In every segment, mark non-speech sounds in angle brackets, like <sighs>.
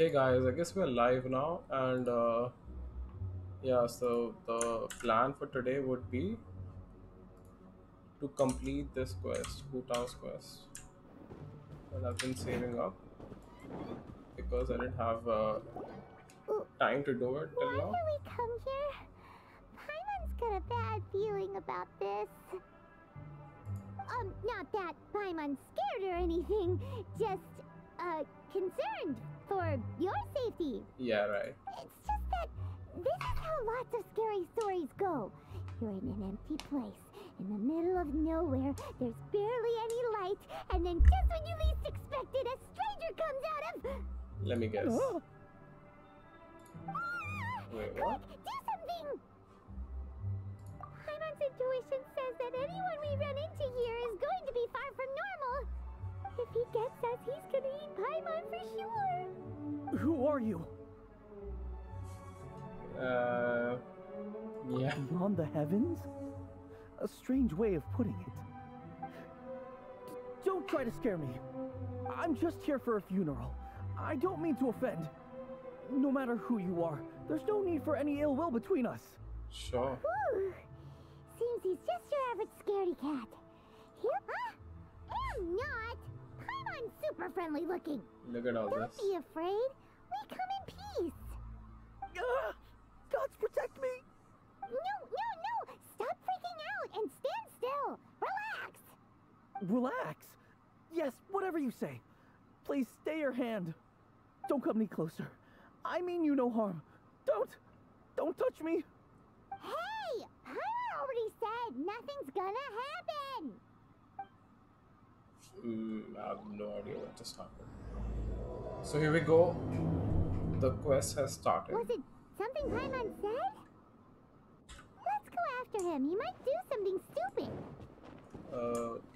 Hey guys, I guess we're live now, and uh, yeah, so the plan for today would be to complete this quest, Hu Tao's quest, that I've been saving up because I didn't have uh, time to do it till Why now. did we come here? Paimon's got a bad feeling about this. Um, not that Paimon's scared or anything, just, uh, concerned for your safety. Yeah, right. It's just that this is how lots of scary stories go. You're in an empty place, in the middle of nowhere, there's barely any light, and then just when you least expect it, a stranger comes out of... Let me guess. Oh, <gasps> Wait, Quick, what? do something! Paimon's intuition says that anyone we run into here is going to be far from normal. If he gets us, he's gonna eat Paimon for sure. who are you? Uh, yeah. Beyond the heavens? A strange way of putting it. D- don't try to scare me. I'm just here for a funeral. I don't mean to offend. No matter who you are, there's no need for any ill will between us. Sure. Whew. Seems he's just your average scaredy cat. Here, huh? Am not. Paimon's super friendly looking. Look at all Don't this. be afraid. We come in peace. Ah! Gods protect me! No, no, no! Stop freaking out and stand still. Relax. Relax. Yes, whatever you say. Please stay your hand. Don't come any closer. I mean you no harm. Don't! Don't touch me! Hey! Paimon already said nothing's gonna happen. Mm, I have no idea what just happened. So here we go. The quest has started. Was it something Paimon said? Let's go after him. He might do something stupid. Okay.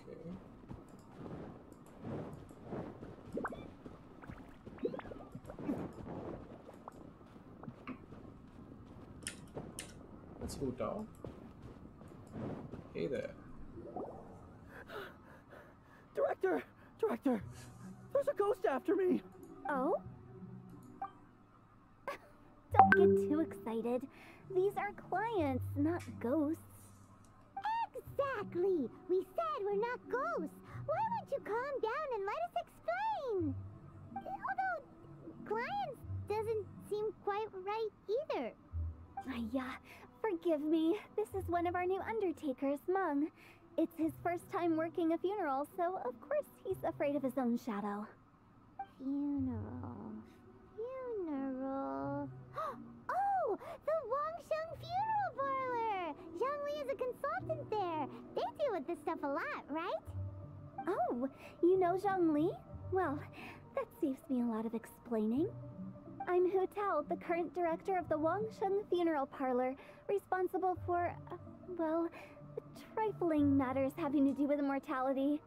Let's go down. Hey there. Director! Director! There's a ghost after me! Oh? <laughs> Don't get too excited. These are clients, not ghosts. Exactly! We said we're not ghosts. Why won't you calm down and let us explain? Although, clients doesn't seem quite right either. Yeah, forgive me. This is one of our new undertakers, Mung. It's his first time working a funeral, so of course he's afraid of his own shadow. Funeral. Funeral. <gasps> Oh, the Wangsheng Funeral Parlor! Zhongli is a consultant there. They deal with this stuff a lot, right? Oh, you know Zhongli? Well, that saves me a lot of explaining. I'm Hu Tao, the current director of the Wangsheng Funeral Parlor, responsible for, uh, well, trifling matters having to do with immortality.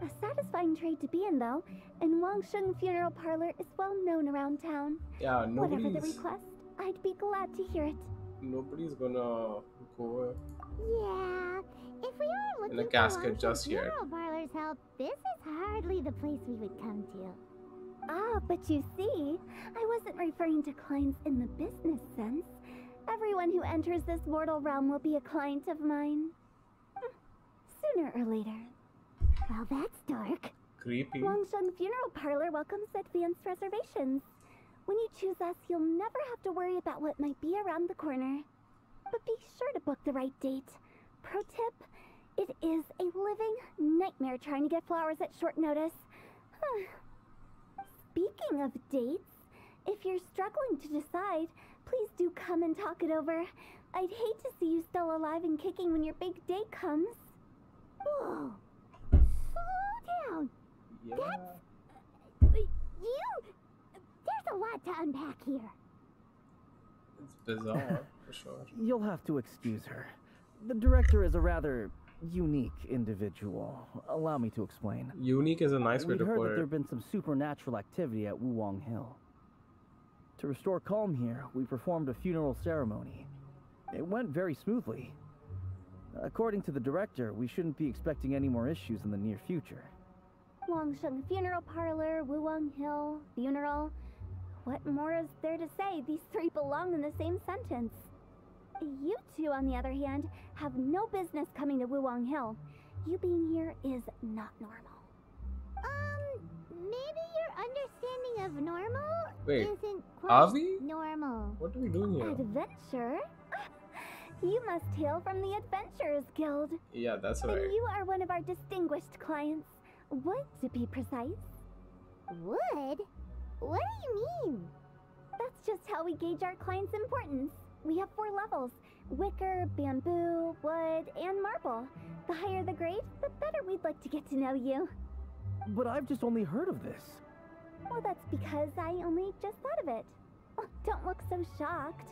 A satisfying trade to be in, though, and Wang Wangsheng Funeral Parlor is well known around town. Yeah, nobody's... Whatever the request, I'd be glad to hear it. nobody's gonna go. Yeah. If we are looking a for casket just. Funeral Parlor's help, this is hardly the place we would come to. Ah, but you see, I wasn't referring to clients in the business sense. Everyone who enters this mortal realm will be a client of mine. Sooner or later. Well, that's dark. Creepy. Wangsheng Funeral Parlor welcomes advanced reservations. When you choose us, you'll never have to worry about what might be around the corner. But be sure to book the right date. Pro tip, it is a living nightmare trying to get flowers at short notice. Speaking of dates, if you're struggling to decide, please do come and talk it over. I'd hate to see you still alive and kicking when your big day comes. Whoa. Slow down. Yeah. Uh, you. There's a lot to unpack here. It's bizarre for sure. <laughs> You'll have to excuse her. The director is a rather unique individual. Allow me to explain. Unique is a nice way We'd to heard put that there it. had been some supernatural activity at Wuwang Hill. To restore calm here, we performed a funeral ceremony. It went very smoothly. According to the director, we shouldn't be expecting any more issues in the near future. Wangsheng Funeral Parlor, Wuwang Hill, funeral. What more is there to say? These three belong in the same sentence. You two, on the other hand, have no business coming to Wuwang Hill. You being here is not normal. Um, maybe your understanding of normal Wait, isn't quite are we? normal. What are we doing here? Adventure? You must hail from the Adventurers Guild. Yeah, that's right. And right. you are one of our distinguished clients. Would, to be precise. Wood? What do you mean? That's just how we gauge our clients' importance. We have four levels wicker, bamboo, wood, and marble. The higher the grade, the better we'd like to get to know you. But I've just only heard of this. Well, that's because I only just thought of it. Oh, don't look so shocked.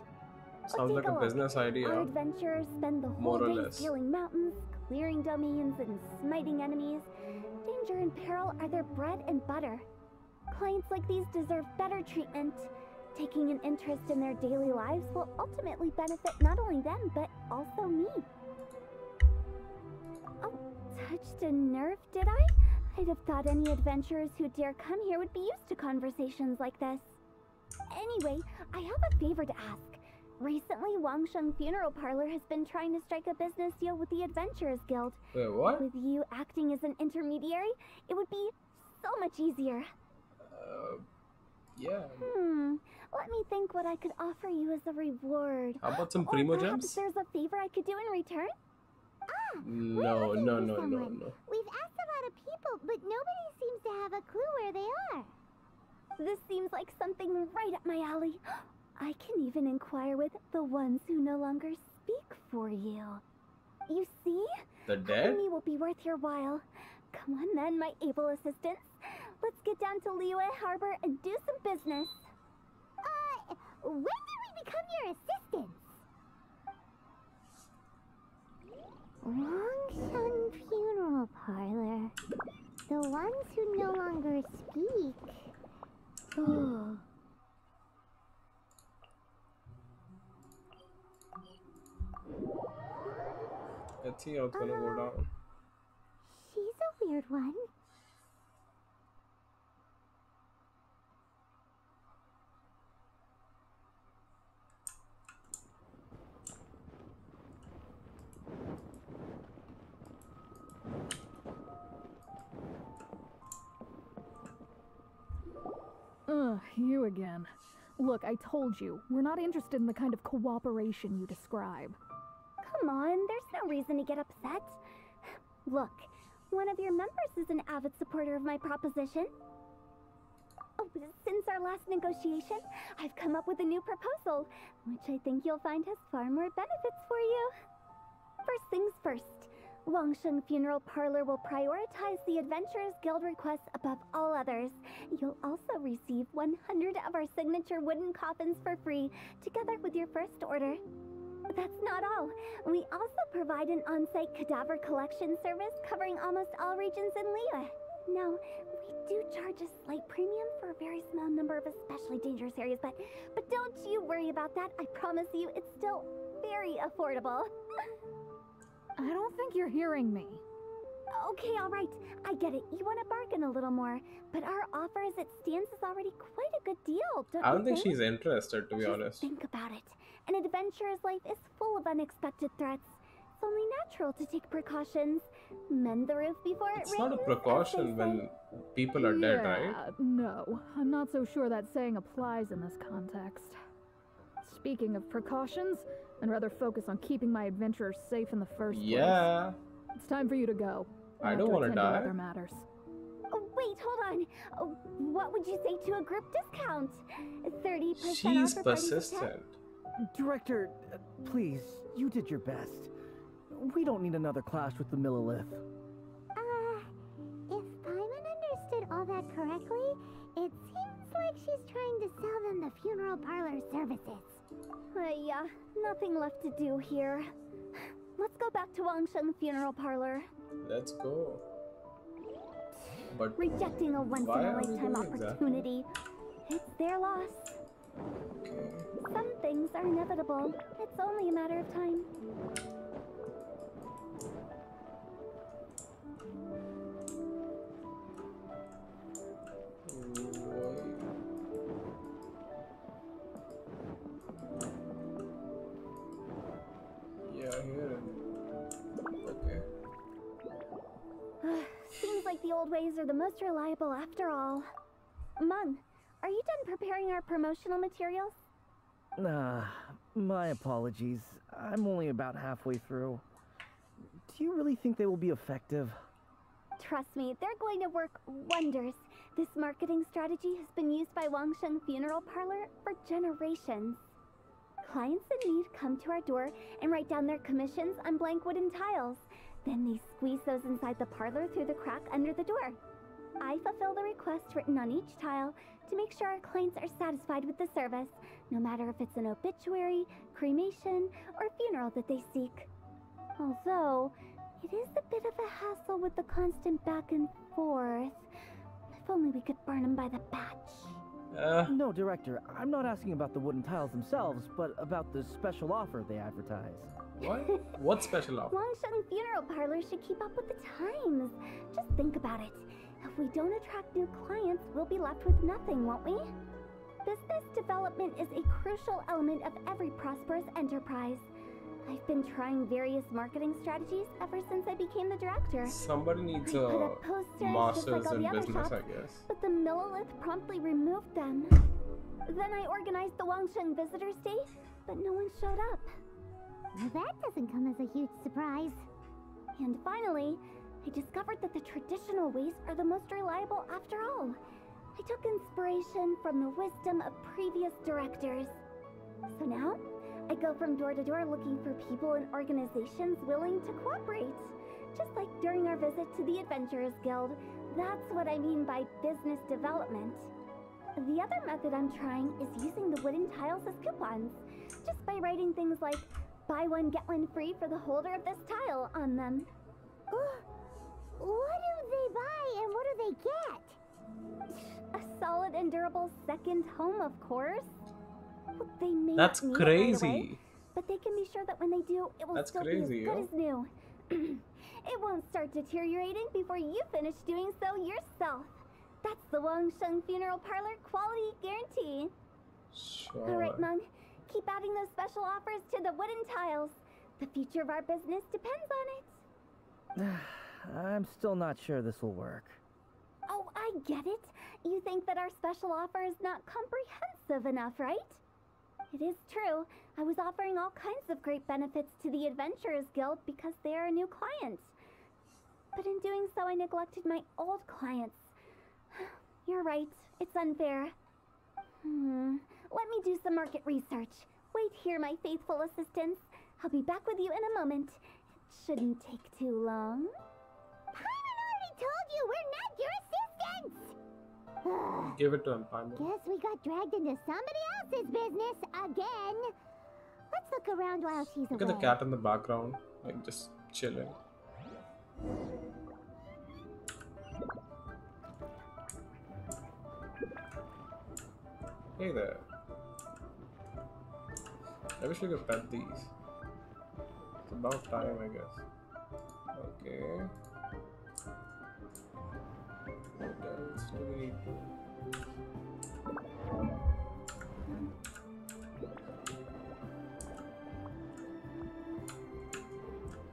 Sounds like a business Our idea. adventurers spend the whole More or day scaling mountains, clearing domains, and smiting enemies. Danger and peril are their bread and butter. Clients like these deserve better treatment. Taking an interest in their daily lives will ultimately benefit not only them, but also me. Oh, touched a nerve, did I? I'd have thought any adventurers who dare come here would be used to conversations like this. Anyway, I have a favor to ask. Recently, Wangsheng Funeral Parlor has been trying to strike a business deal with the Adventurers Guild. Wait, what? With you acting as an intermediary, it would be so much easier. Uh, yeah. Hmm, let me think what I could offer you as a reward. How about some or primo perhaps gems? there's a favor I could do in return? No, no, no, no, someone. no. We've asked a lot of people, but nobody seems to have a clue where they are. This seems like something right up my alley. I can even inquire with the ones who no longer speak for you. You see? The Helping dead? me will be worth your while. Come on then, my able assistants. Let's get down to Liyue Harbor and do some business. Uh, when did we become your assistants? Wangsheng Funeral Parlor. The ones who no longer speak. Oh. Let's see gonna go Uh, down. She's a weird one. Ugh, you again. Look, I told you, we're not interested in the kind of cooperation you describe. Come on, there's no reason to get upset. Look, one of your members is an avid supporter of my proposition. Oh, since our last negotiation, I've come up with a new proposal, which I think you'll find has far more benefits for you. First things first, Wangsheng Funeral Parlor will prioritize the Adventurers Guild requests above all others. You'll also receive 100 of our signature wooden coffins for free, together with your first order. That's not all. We also provide an on-site cadaver collection service covering almost all regions in Liyue. Now, we do charge a slight premium for a very small number of especially dangerous areas, but but don't you worry about that. I promise you, it's still very affordable. I don't think you're hearing me. Okay, all right. I get it. You want to bargain a little more, but our offer as it stands is already quite a good deal, don't I don't think she's interested, to be Just honest. Think about it. An adventurer's life is full of unexpected threats. It's only natural to take precautions. Mend the roof before it It's rains. not a precaution when people are dead, yeah, right? No, I'm not so sure that saying applies in this context. Speaking of precautions, I'd rather focus on keeping my adventurers safe in the first place. Yeah. It's time for you to go. I don't wanna die. Other matters. Oh, wait, hold on. Oh, what would you say to a group discount? 30% She's off for parties of 10? persistent. Director, uh, please, you did your best. We don't need another clash with the Millelith. Uh, if Paimon understood all that correctly, it seems like she's trying to sell them the funeral parlor services. Uh, yeah, nothing left to do here. Let's go back to Wangsheng Funeral Parlor. Let's go. But Rejecting a once-in-a-lifetime doing that? opportunity. It's their loss. okay. Some things are inevitable. It's only a matter of time. Yeah, here. Okay. <sighs> Seems like the old ways are the most reliable after all. Mung, are you done preparing our promotional materials? Nah, my apologies. I'm only about halfway through. Do you really think they will be effective? Trust me, they're going to work wonders. This marketing strategy has been used by Wangsheng Funeral Parlor for generations. Clients in need come to our door and write down their commissions on blank wooden tiles. Then they squeeze those inside the parlor through the crack under the door. I fulfill the request written on each tile to make sure our clients are satisfied with the service, no matter if it's an obituary, cremation, or funeral that they seek. Although, it is a bit of a hassle with the constant back and forth. If only we could burn them by the batch. Uh, No, Director, I'm not asking about the wooden tiles themselves, but about the special offer they advertise. what? What special offer? Wangsheng Funeral Parlor should keep up with the times. Just think about it. If we don't attract new clients, we'll be left with nothing, won't we? Business development is a crucial element of every prosperous enterprise. I've been trying various marketing strategies ever since I became the director. Somebody needs I put a up posters just like in business, shops, I guess. but the Millelith promptly removed them. Then I organized the Wangsheng Visitors Day, but no one showed up. Well, that doesn't come as a huge surprise. And finally, I discovered that the traditional ways are the most reliable after all. I took inspiration from the wisdom of previous directors. So now, I go from door to door looking for people and organizations willing to cooperate. Just like during our visit to the Adventurers Guild, that's what I mean by business development. The other method I'm trying is using the wooden tiles as coupons, just by writing things like buy one get one free for the holder of this tile on them. What do they buy and what do they get? A solid and durable second home, of course. Well, They may not That's right away, crazy. but they can be sure that when they do, it will That's still crazy, be as good yo. as new. <clears throat> it won't start deteriorating before you finish doing so yourself. That's the Wangsheng Funeral Parlor quality guarantee. Sure. All right, Mung, keep adding those special offers to the wooden tiles. The future of our business depends on it. <sighs> <sighs> <sighs> I'm still not sure this will work. Oh, I get it. You think that our special offer is not comprehensive enough, right? It is true. I was offering all kinds of great benefits to the Adventurers Guild because they are a new client. But in doing so, I neglected my old clients. <sighs> You're right. It's unfair. Hmm. Let me do some market research. Wait here, my faithful assistants. I'll be back with you in a moment. It shouldn't take too long. Told you we're not your assistants! <sighs> Give it to him, Paimon. Guess we got dragged into somebody else's business again. Let's look around while she's Look away. at the cat in the background, like just chilling. Hey there. I wish we could pet these. It's about time, I guess. Okay. What else do we need to?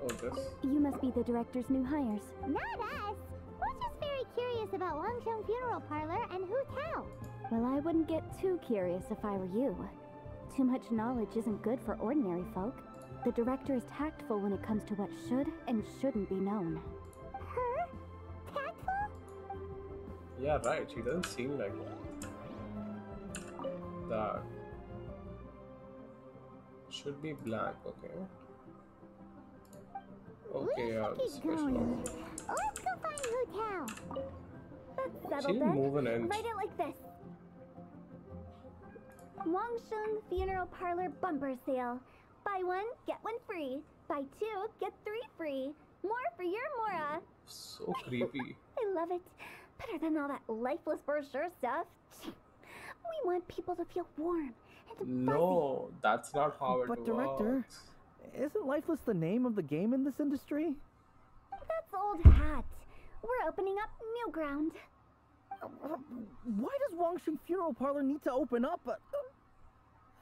Oh, this. You must be the director's new hires. Not us! We're just very curious about Wangsheng Funeral Parlor and Hu Tao. Well, I wouldn't get too curious if I were you. Too much knowledge isn't good for ordinary folk. The director is tactful when it comes to what should and shouldn't be known. Yeah, right. She doesn't seem like that. Should be black, okay. Okay, yeah, uh, the keep special. Let's go find Tao. That's settled then. move an inch. Write it like this. Wangsheng Funeral Parlor Bumper Sale. Buy one, get one free. Buy two, get three free. More for your Mora. So creepy. <laughs> I love it. Better than all that lifeless brochure stuff. <laughs> We want people to feel warm and fuzzy. No, that's not how it But, Director, works. Isn't Lifeless the name of the game in this industry? That's old hat. We're opening up new ground. Why does Wangsheng Funeral Parlor need to open up?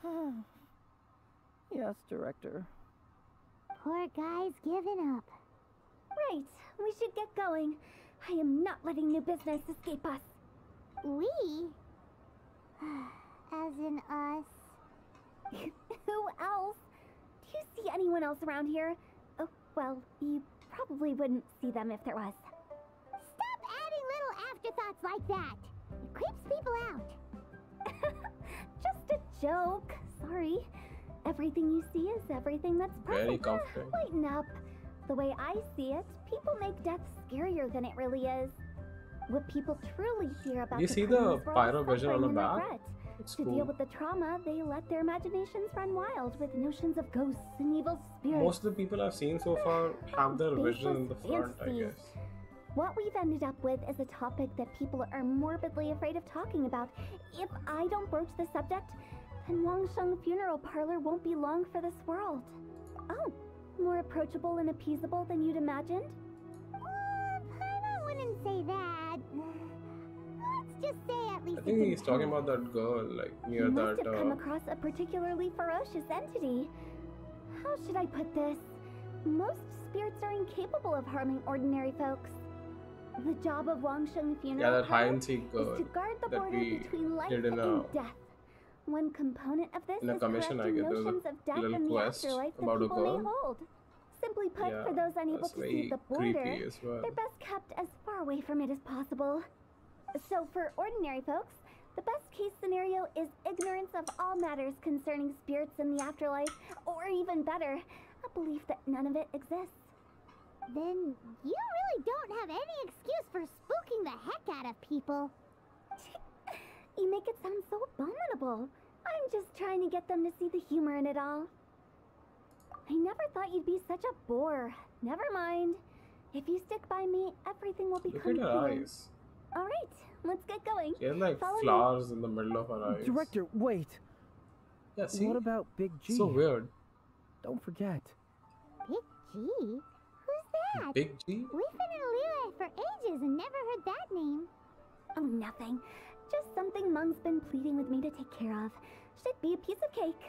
<sighs> Yes, Director. Poor guy's given up. Right, we should get going. I am not letting new business escape us. We? <sighs> As in us. <laughs> Who else? Do you see anyone else around here? Oh, well, you probably wouldn't see them if there was. Stop adding little afterthoughts like that. It creeps people out. <laughs> Just a joke. Sorry. Everything you see is everything that's perfect. Very comforting. Lighten up. The way I see it, people make death scarier than it really is. What people truly fear about You the see the pyro vision on the back? It's To deal with the trauma, they let their imaginations run wild with notions of ghosts and evil spirits. Most of the people I've seen so far have their vision in the front, I guess. What we've ended up with is a topic that people are morbidly afraid of talking about. If I don't broach the subject, then Wangsheng Funeral Parlor won't be long for this world. Oh, more approachable and appeasable than you'd imagined? Uh, I wouldn't say that. Let's just say at least I think he's talking about that girl, like near you must that. have come Uh, across a particularly ferocious entity. How should I put this? Most spirits are incapable of harming ordinary folks. The job of Wangsheng Funeral yeah, that hide Parlor and seek is to guard the border between life and death. One component of this in a is commission, I correcting guess, there was a of death little and the quest afterlife that about a people may girl. hold. Simply put, yeah, for those unable to see the border, well. they're best kept as far away from it as possible. So, for ordinary folks, the best case scenario is ignorance of all matters concerning spirits in the afterlife, or even better, a belief that none of it exists. Then you really don't have any excuse for spooking the heck out of people. <laughs> You make it sound so abominable. I'm just trying to get them to see the humor in it all. I never thought you'd be such a bore. Never mind. If you stick by me, everything will Look become at her clear. eyes. All right, let's get going. She has like Follow me. flowers in the middle of her eyes. Director, wait. Yeah, see? What about Big G? So weird. Don't forget. Big G? Who's that? Big G? We've been in Liyue for ages and never heard that name. Oh, nothing. Just something Mung's been pleading with me to take care of. Should be a piece of cake.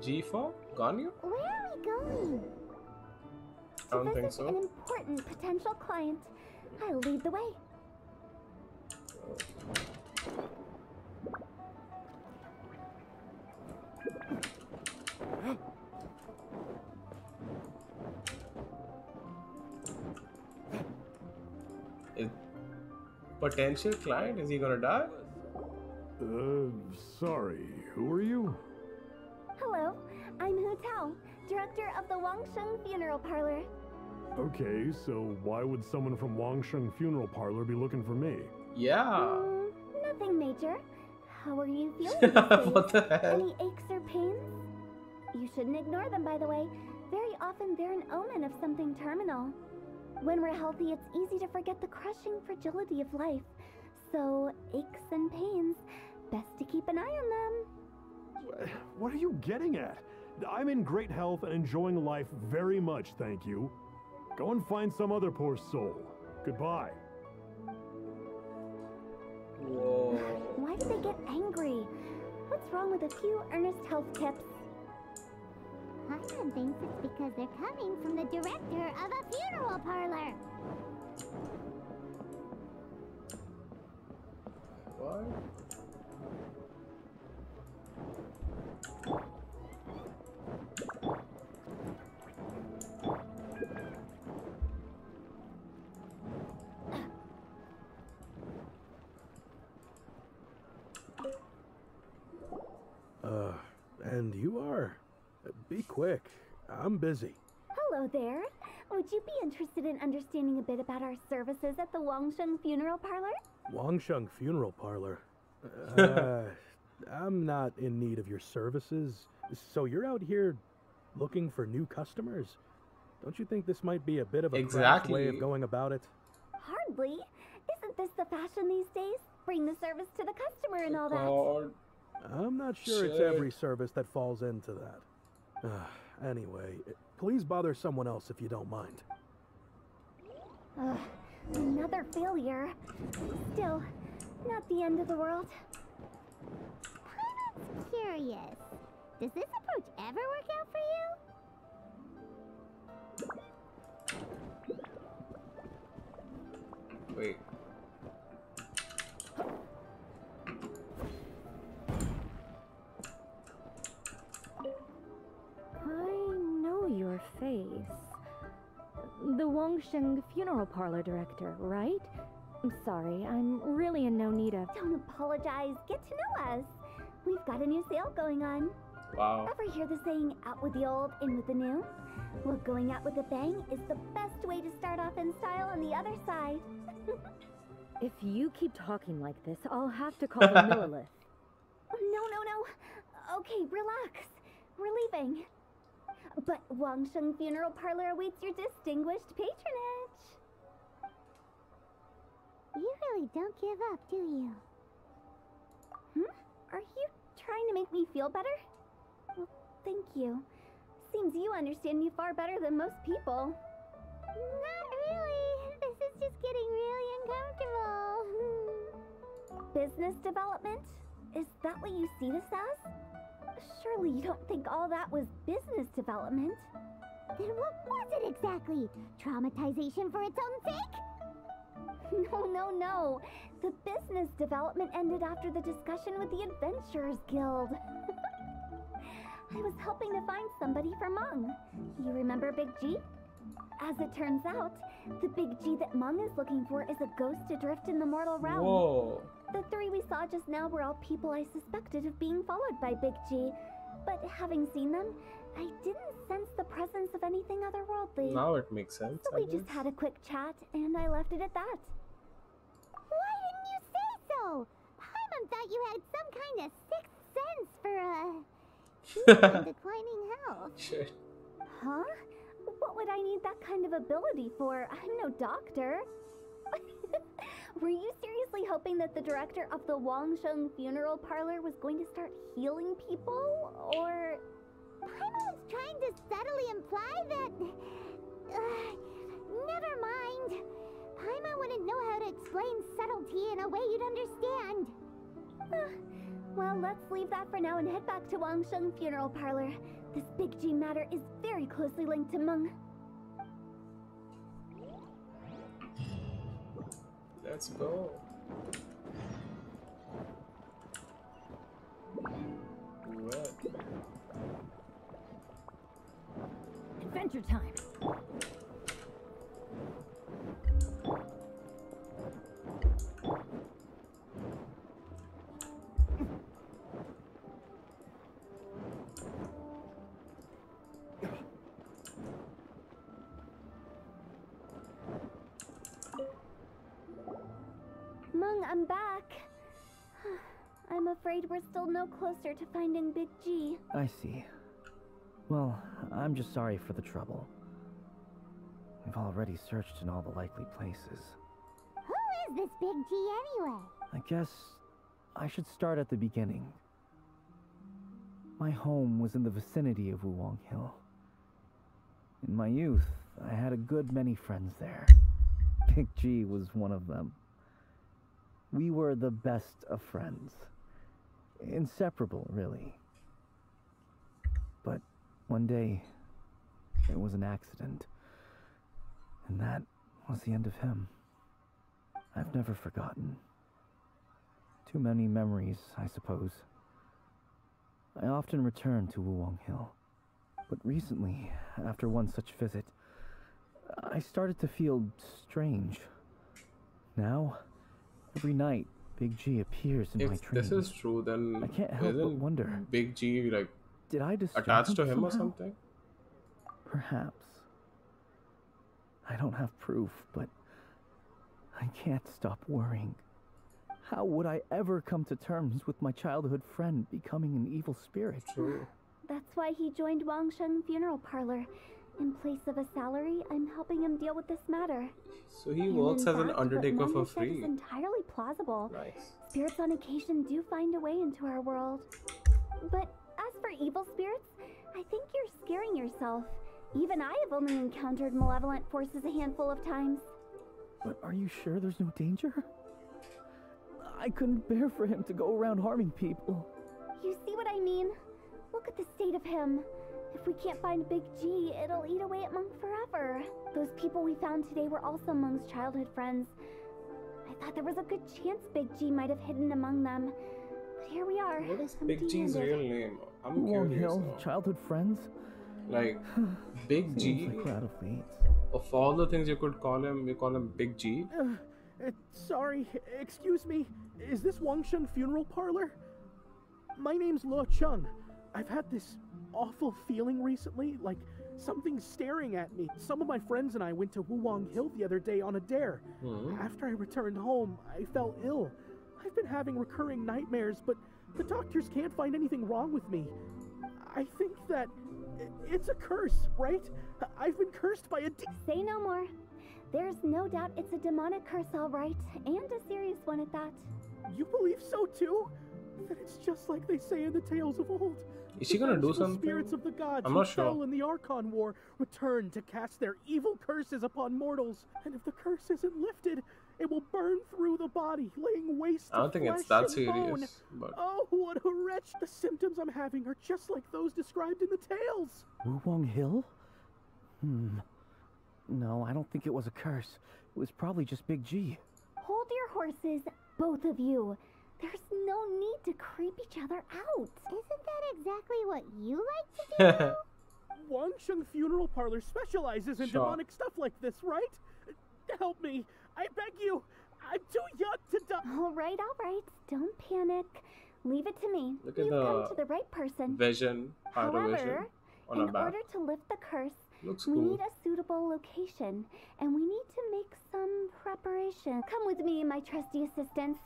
G for? Ganyu? Where are we going? I don't think so. an important potential client. I'll lead the way. Potential client? Is he gonna die? Uh, sorry, who are you? Hello, I'm Hu Tao, director of the Wangsheng Funeral Parlor. Okay, so why would someone from Wangsheng Funeral Parlor be looking for me? Yeah. Mm, nothing major. How are you feeling <laughs> what the hell? Any aches or pains? You shouldn't ignore them, by the way. Very often they're an omen of something terminal. When we're healthy, it's easy to forget the crushing fragility of life. So, aches and pains, best to keep an eye on them. <sighs> What are you getting at? I'm in great health and enjoying life very much, thank you. Go and find some other poor soul. Goodbye. Whoa. Why do they get angry? What's wrong with a few earnest health tips? Hassan thinks it's because they're coming from the director of a funeral parlor. What? Quick. I'm busy. Hello there. Would you be interested in understanding a bit about our services at the Wangsheng Funeral Parlor? Wangsheng Funeral Parlor. <laughs> Uh, I'm not in need of your services. So you're out here looking for new customers? Don't you think this might be a bit of a crass way Exactly. of going about it? Hardly. Isn't this the fashion these days? Bring the service to the customer and all that. God. I'm not sure it's every service that falls into that. Uh, anyway, please bother someone else if you don't mind. Ugh, another failure. Still, not the end of the world. I'm curious. Does this approach ever work out for you? Wait. Your face. The Wangsheng funeral parlor director, right? I'm sorry, I'm really in no need of. Don't apologize. Get to know us. We've got a new sale going on. Wow. Ever hear the saying, out with the old, in with the new? Well, going out with a bang is the best way to start off in style on the other side. <laughs> If you keep talking like this, I'll have to call the <laughs> Millelith. No, no, no. Okay, relax. We're leaving. But Wangsheng Funeral Parlor awaits your distinguished patronage. You really don't give up, do you? Hmm? Are you trying to make me feel better? Well, thank you. Seems you understand me far better than most people. Not really. This is just getting really uncomfortable. <laughs> Business development? Is that what you see this as? Surely you don't think all that was business development. then what was it exactly? Traumatization for its own sake? <laughs> No, no, no. The business development ended after the discussion with the Adventurers Guild. <laughs> I was helping to find somebody for Mung. You remember Big G? As it turns out, the Big G that Mung is looking for is a ghost adrift in the mortal realm. Whoa. The three we saw just now were all people I suspected of being followed by Big G. But having seen them, I didn't sense the presence of anything otherworldly. Now it makes sense. So we just had a quick chat, and I left it at that. Why didn't you say so? Paimon thought you had some kind of sixth sense for, a <laughs> declining health. Shit. Huh? What would I need that kind of ability for? I'm no doctor. <laughs> Were you seriously hoping that the director of the Wangsheng funeral parlor was going to start healing people? Or. Paimon's trying to subtly imply that. Uh, never mind. Paimon wouldn't know how to explain subtlety in a way you'd understand. Well, let's leave that for now and head back to Wangsheng funeral parlor. This Big G matter is very closely linked to Meng. Let's go. What? Adventure time. I'm back. <sighs> I'm afraid we're still no closer to finding Big G. I see. Well, I'm just sorry for the trouble. We've already searched in all the likely places. Who is this Big G anyway? I guess I should start at the beginning. My home was in the vicinity of Wuwang Hill. In my youth, I had a good many friends there. Big G was one of them. We were the best of friends. Inseparable, really. But one day, there was an accident. And that was the end of him. I've never forgotten. Too many memories, I suppose. I often return to Wuwang Hill. But recently, after one such visit, I started to feel strange. Now, every night, Big G appears in my If dreams. this is true, then I can't help but isn't wonder. Big G like Did I disturb attached to him or something? Perhaps. I don't have proof, but I can't stop worrying. How would I ever come to terms with my childhood friend becoming an evil spirit? True. That's why he joined Wangsheng Funeral Parlor. In place of a salary, I'm helping him deal with this matter. So he And works as an fact, what undertaker for free. is entirely plausible. Nice. Spirits on occasion do find a way into our world. But as for evil spirits, I think you're scaring yourself. Even I have only encountered malevolent forces a handful of times. But are you sure there's no danger? I couldn't bear for him to go around harming people. You see what I mean? Look at the state of him. If we can't find Big G, it'll eat away at Monk forever. Those people we found today were also Monk's childhood friends. I thought there was a good chance Big G might have hidden among them. But here we are. What is Big G's real name? I'm Wong curious. Hill, now. childhood friends. Like, <laughs> Big G. Like out of fates. Of all the things you could call him, you call him Big G. Uh, uh, sorry, excuse me. Is this Wangsheng Funeral Parlor? My name's Luo Chung. I've had this awful feeling recently, like something's staring at me. Some of my friends and I went to Wuwang Hill the other day on a dare. Hmm. After I returned home, I felt ill. I've been having recurring nightmares, but the doctors can't find anything wrong with me. I think that it's a curse, right? I've been cursed by a de- Say no more. There's no doubt it's a demonic curse, all right, and a serious one at that. You believe so too? That it's just like they say in the tales of old. Is she gonna do something? spirits of the gods I'm who not sure. fell in the Archon War return to cast their evil curses upon mortals. And if the curse isn't lifted, it will burn through the body, laying waste I don't to think it's flesh that and serious, but Oh, what a wretch! The symptoms I'm having are just like those described in the tales. Wuwang Hill? Hmm. No, I don't think it was a curse. It was probably just Big G. Hold your horses, both of you. There's no need to creep each other out. Isn't that exactly what you like to do? <laughs> Wang Wangsheng Funeral Parlor specializes in Sure. demonic stuff like this, right? Help me! I beg you! I'm too young to die! All right, all right. Don't panic. Leave it to me. Look at You've come to the right person. Vision, Pyro Vision However, on in her back. order to lift the curse, Looks we cool. need a suitable location, and we need to make some preparation. Come with me, my trusty assistants.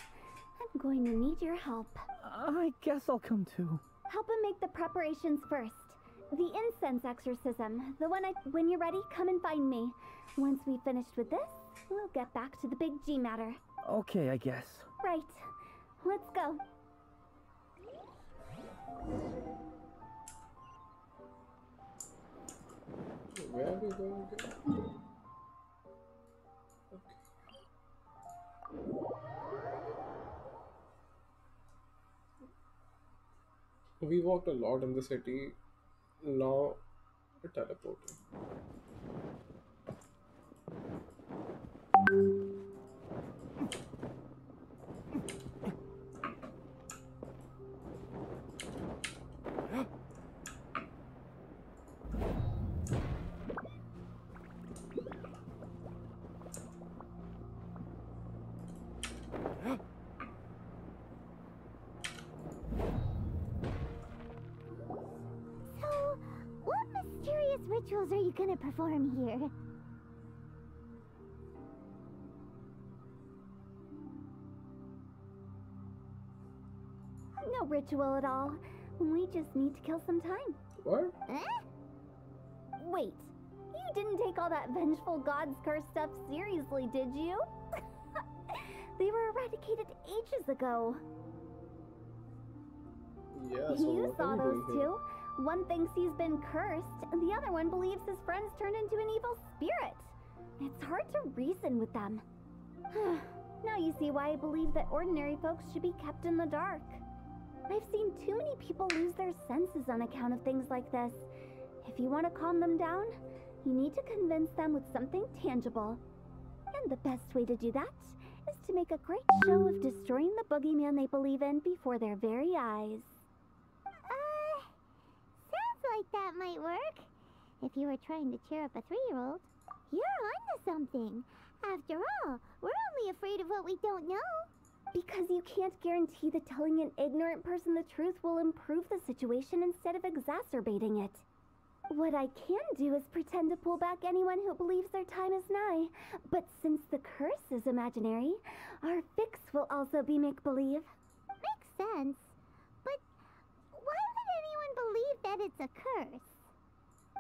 I'm going to need your help. I guess I'll come too. Help him make the preparations first. The incense exorcism. The one I. When you're ready, come and find me. Once we've finished with this, we'll get back to the big G matter. Okay, I guess. Right. Let's go. Where are we going We walked a lot in the city. Now teleporting. Rituals are you gonna perform here? No ritual at all. We just need to kill some time. What? Eh? Wait, you didn't take all that vengeful god's curse stuff seriously, did you? <laughs> they were eradicated ages ago. Yeah, so you saw those two. One thinks he's been cursed, and the other one believes his friends turned into an evil spirit. It's hard to reason with them. <sighs> now you see why I believe that ordinary folks should be kept in the dark. I've seen too many people lose their senses on account of things like this. If you want to calm them down, you need to convince them with something tangible. And the best way to do that is to make a great show of destroying the boogeyman they believe in before their very eyes. Like that might work. If you were trying to cheer up a three-year-old, you're onto something. After all, we're only afraid of what we don't know. Because you can't guarantee that telling an ignorant person the truth will improve the situation instead of exacerbating it. What I can do is pretend to pull back anyone who believes their time is nigh. But since the curse is imaginary, our fix will also be make believe. Makes sense. But why would anyone believe that it's a curse?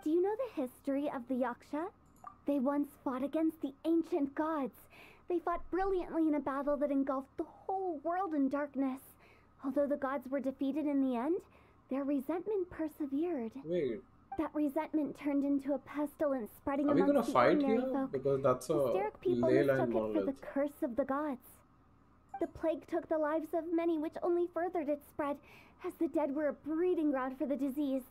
Do you know the history of the Yaksha? They once fought against the ancient gods. They fought brilliantly in a battle that engulfed the whole world in darkness. Although the gods were defeated in the end, their resentment persevered. Wait, That resentment turned into a pestilence spreading are we amongst the fight ordinary here? folk. Because that's a Hysteric people ley mistook it for the curse of the gods. The plague took the lives of many, which only furthered its spread, as the dead were a breeding ground for the disease.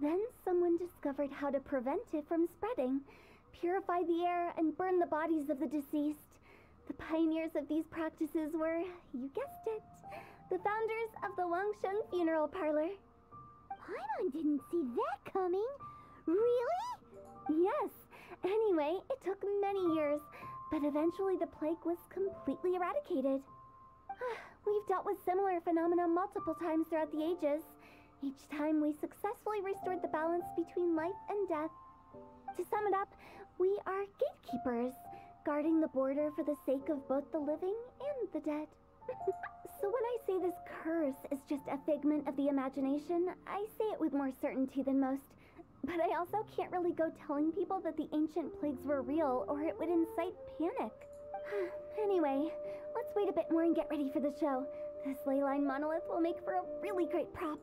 Then someone discovered how to prevent it from spreading, purify the air, and burn the bodies of the deceased. The pioneers of these practices were, you guessed it, the founders of the Wangsheng Funeral Parlor. Paimon didn't see that coming. Really? Yes. Anyway, it took many years, but eventually the plague was completely eradicated. <sighs> We've dealt with similar phenomena multiple times throughout the ages. Each time we successfully restored the balance between life and death. To sum it up, we are gatekeepers, guarding the border for the sake of both the living and the dead. <laughs> so when I say this curse is just a figment of the imagination, I say it with more certainty than most. But I also can't really go telling people that the ancient plagues were real, or it would incite panic. <sighs> anyway, let's wait a bit more and get ready for the show. This leyline monolith will make for a really great prop.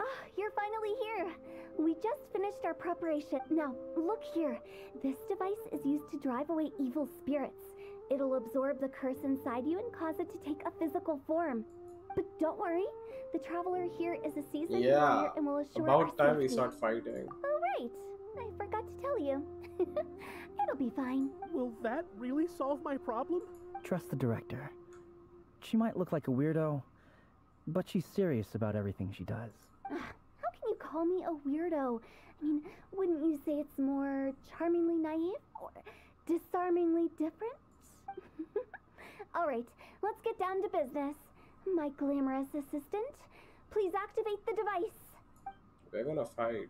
Ah, you're finally here! We just finished our preparation. Now, look here. This device is used to drive away evil spirits. It'll absorb the curse inside you and cause it to take a physical form. But don't worry, the traveler here is a seasoned Yeah, warrior and will assure About time we start fighting. Oh, right. I forgot to tell you. <laughs> It'll be fine. Will that really solve my problem? Trust the director. She might look like a weirdo, but she's serious about everything she does. How can you call me a weirdo? I mean, wouldn't you say it's more charmingly naive or disarmingly different? <laughs> All right, let's get down to business. My glamorous assistant, please activate the device. We're gonna fight.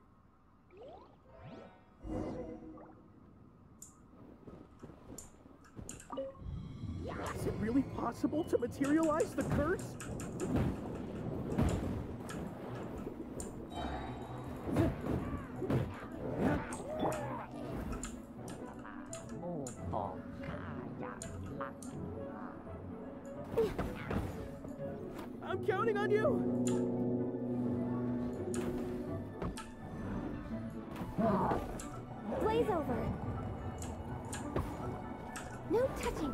Is it really possible to materialize the curse? I'm counting on you! Blaze over. No touching.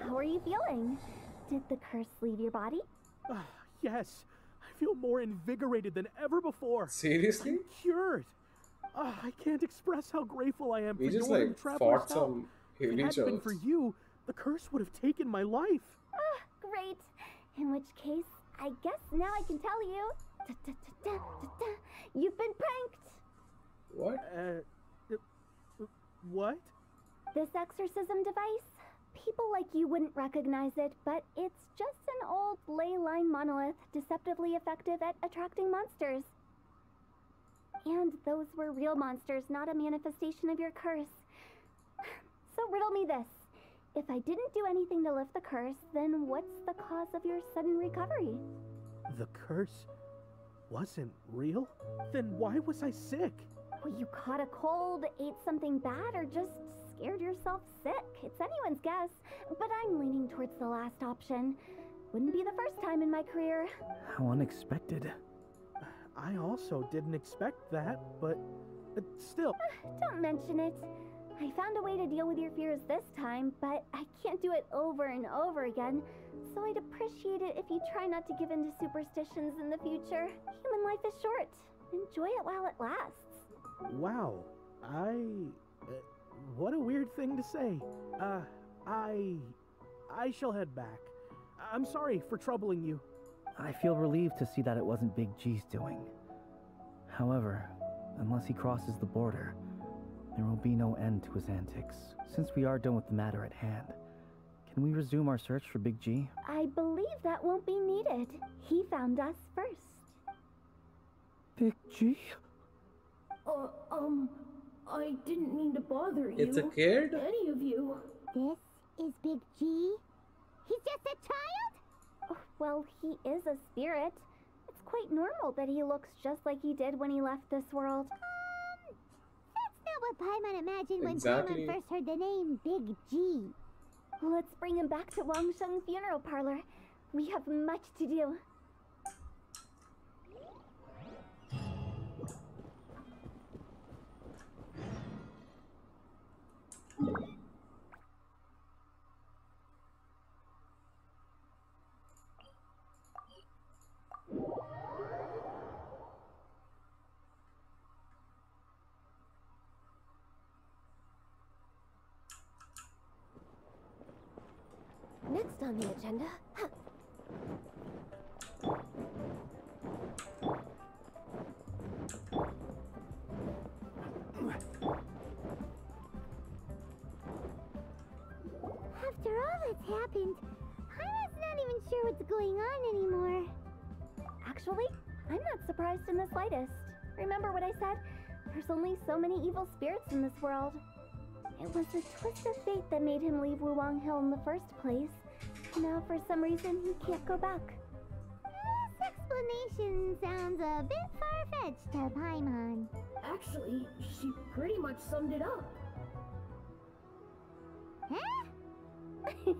How are you feeling? Did the curse leave your body? Ah, yes, I feel more invigorated than ever before. Seriously? I'm cured. Ah, I can't express how grateful I am We for just your like and Traveler's fought help. some If it hadn't been for you, the curse would have taken my life. Ah, great. In which case, I guess now I can tell you. Da-da-da-da-da-da. You've been pranked. What? Uh, uh, what? This exorcism device, people like you wouldn't recognize it, but it's just an old ley line monolith deceptively effective at attracting monsters. And those were real monsters, not a manifestation of your curse. So riddle me this. If I didn't do anything to lift the curse, then what's the cause of your sudden recovery? The curse wasn't real? Then why was I sick? Well, you caught a cold, ate something bad, or just scared yourself sick. It's anyone's guess, but I'm leaning towards the last option. Wouldn't be the first time in my career. How unexpected. I also didn't expect that, but uh, still. Don't mention it. I found a way to deal with your fears this time, but I can't do it over and over again. So I'd appreciate it if you try not to give in to superstitions in the future. Human life is short. Enjoy it while it lasts. Wow. I. Uh, what a weird thing to say. Uh, I. I shall head back. I'm sorry for troubling you. I feel relieved to see that it wasn't Big G's doing. However, unless he crosses the border, there will be no end to his antics. Since we are done with the matter at hand, can we resume our search for Big G? I believe that won't be needed. He found us first. Big G? Uh, um, I didn't mean to bother you. It's a kid? Any of you. This is Big G? He's just a child? Oh, well, he is a spirit. It's quite normal that he looks just like he did when he left this world. That's not what Paimon imagined when Exactly. Paimon first heard the name Big G. Let's bring him back to Wangsheng Funeral Parlor. We have much to do. <sighs> <sighs> <sighs> on the agenda. After all that's happened, I'm not even sure what's going on anymore. Actually, I'm not surprised in the slightest. Remember what I said? There's only so many evil spirits in this world. It was the twist of fate that made him leave Wuwang Hill in the first place. Now, for some reason, he can't go back. This explanation sounds a bit far-fetched to Paimon. Actually, she pretty much summed it up. Huh? <laughs>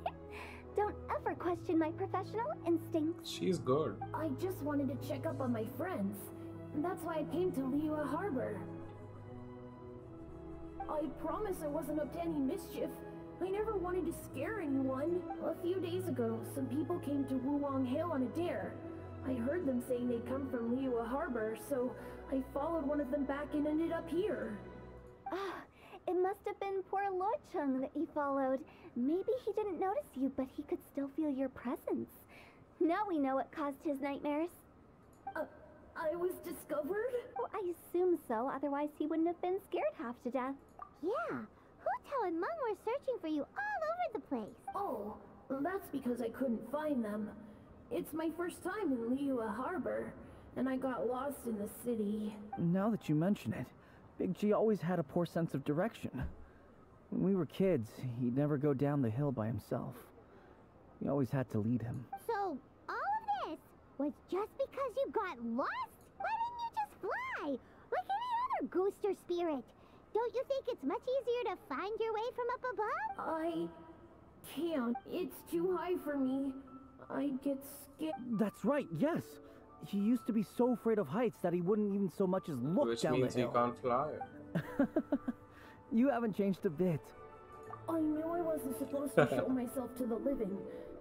Don't ever question my professional instincts. She's good. I just wanted to check up on my friends. And that's why I came to Liyue Harbor. I promise I wasn't up to any mischief. I never wanted to scare anyone. A few days ago, some people came to Wuwang Hill on a dare. I heard them saying they'd come from Liyue Harbor, so I followed one of them back and ended up here. Ah, it must have been poor Luocheng that you followed. Maybe he didn't notice you, but he could still feel your presence. Now we know what caused his nightmares. Uh, I was discovered? Oh, I assume so, otherwise he wouldn't have been scared half to death. Yeah, Hu Tao and Meng were searching for you all over the place. Oh, that's because I couldn't find them. It's my first time in Liyue Harbor, and I got lost in the city. Now that you mention it, Big G always had a poor sense of direction. When we were kids, he'd never go down the hill by himself. We always had to lead him. So, all of this was just because you got lost? Why didn't you just fly? Like any other ghost or spirit? Don't you think it's much easier to find your way from up above? I can't. It's too high for me. I'd get scared. That's right, yes. He used to be so afraid of heights that he wouldn't even so much as look Which down means he can't fly. <laughs> you haven't changed a bit. I knew I wasn't supposed to show <laughs> myself to the living,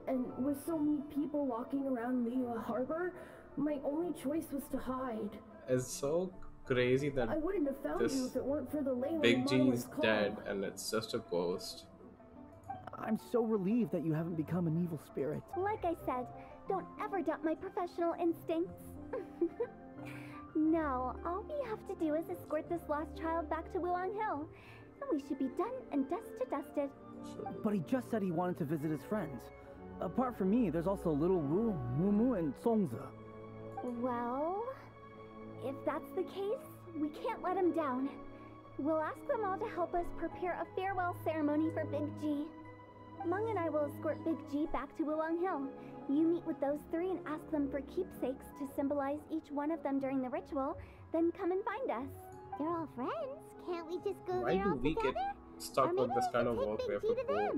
and with so many people walking around Liyue Harbor, my only choice was to hide. It's so crazy that I wouldn't have found you this if it weren't for the Ley Line Big G Monolith is dead and it's just a ghost. I'm so relieved that you haven't become an evil spirit. Like I said, don't ever doubt my professional instincts. <laughs> now, all we have to do is escort this lost child back to Wuwang Hill, and we should be done and dust to dusted. But he just said he wanted to visit his friends. Apart from me, there's also Little Wu, Mumu, and Songza. Well, if that's the case, we can't let him down. We'll ask them all to help us prepare a farewell ceremony for Big G. Meng and I will escort Big G back to Wuwang Hill. You meet with those three and ask them for keepsakes to symbolize each one of them during the ritual, then come and find us. They're all friends. Can't we just go Why there do all we together? get stuck with this kind of work? We have to to go.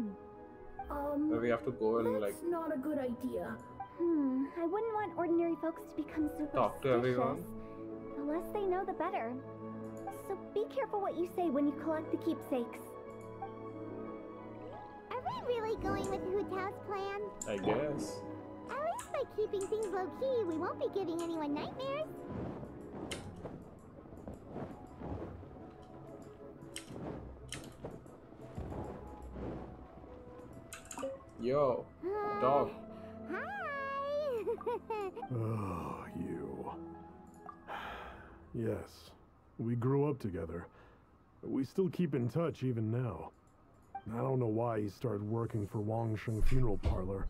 Um, where we have to go and like that's not a good idea. Hmm, I wouldn't want ordinary folks to become superstitious. Talk to everyone. The less they know, the better. So be careful what you say when you collect the keepsakes. Are we really going with Hu Tao's plan? I guess. At least by keeping things low key, we won't be giving anyone nightmares. Yo, dog. Hi! <laughs> Oh, You. Yes, we grew up together. We still keep in touch even now. I don't know why he started working for Wangsheng Funeral Parlor.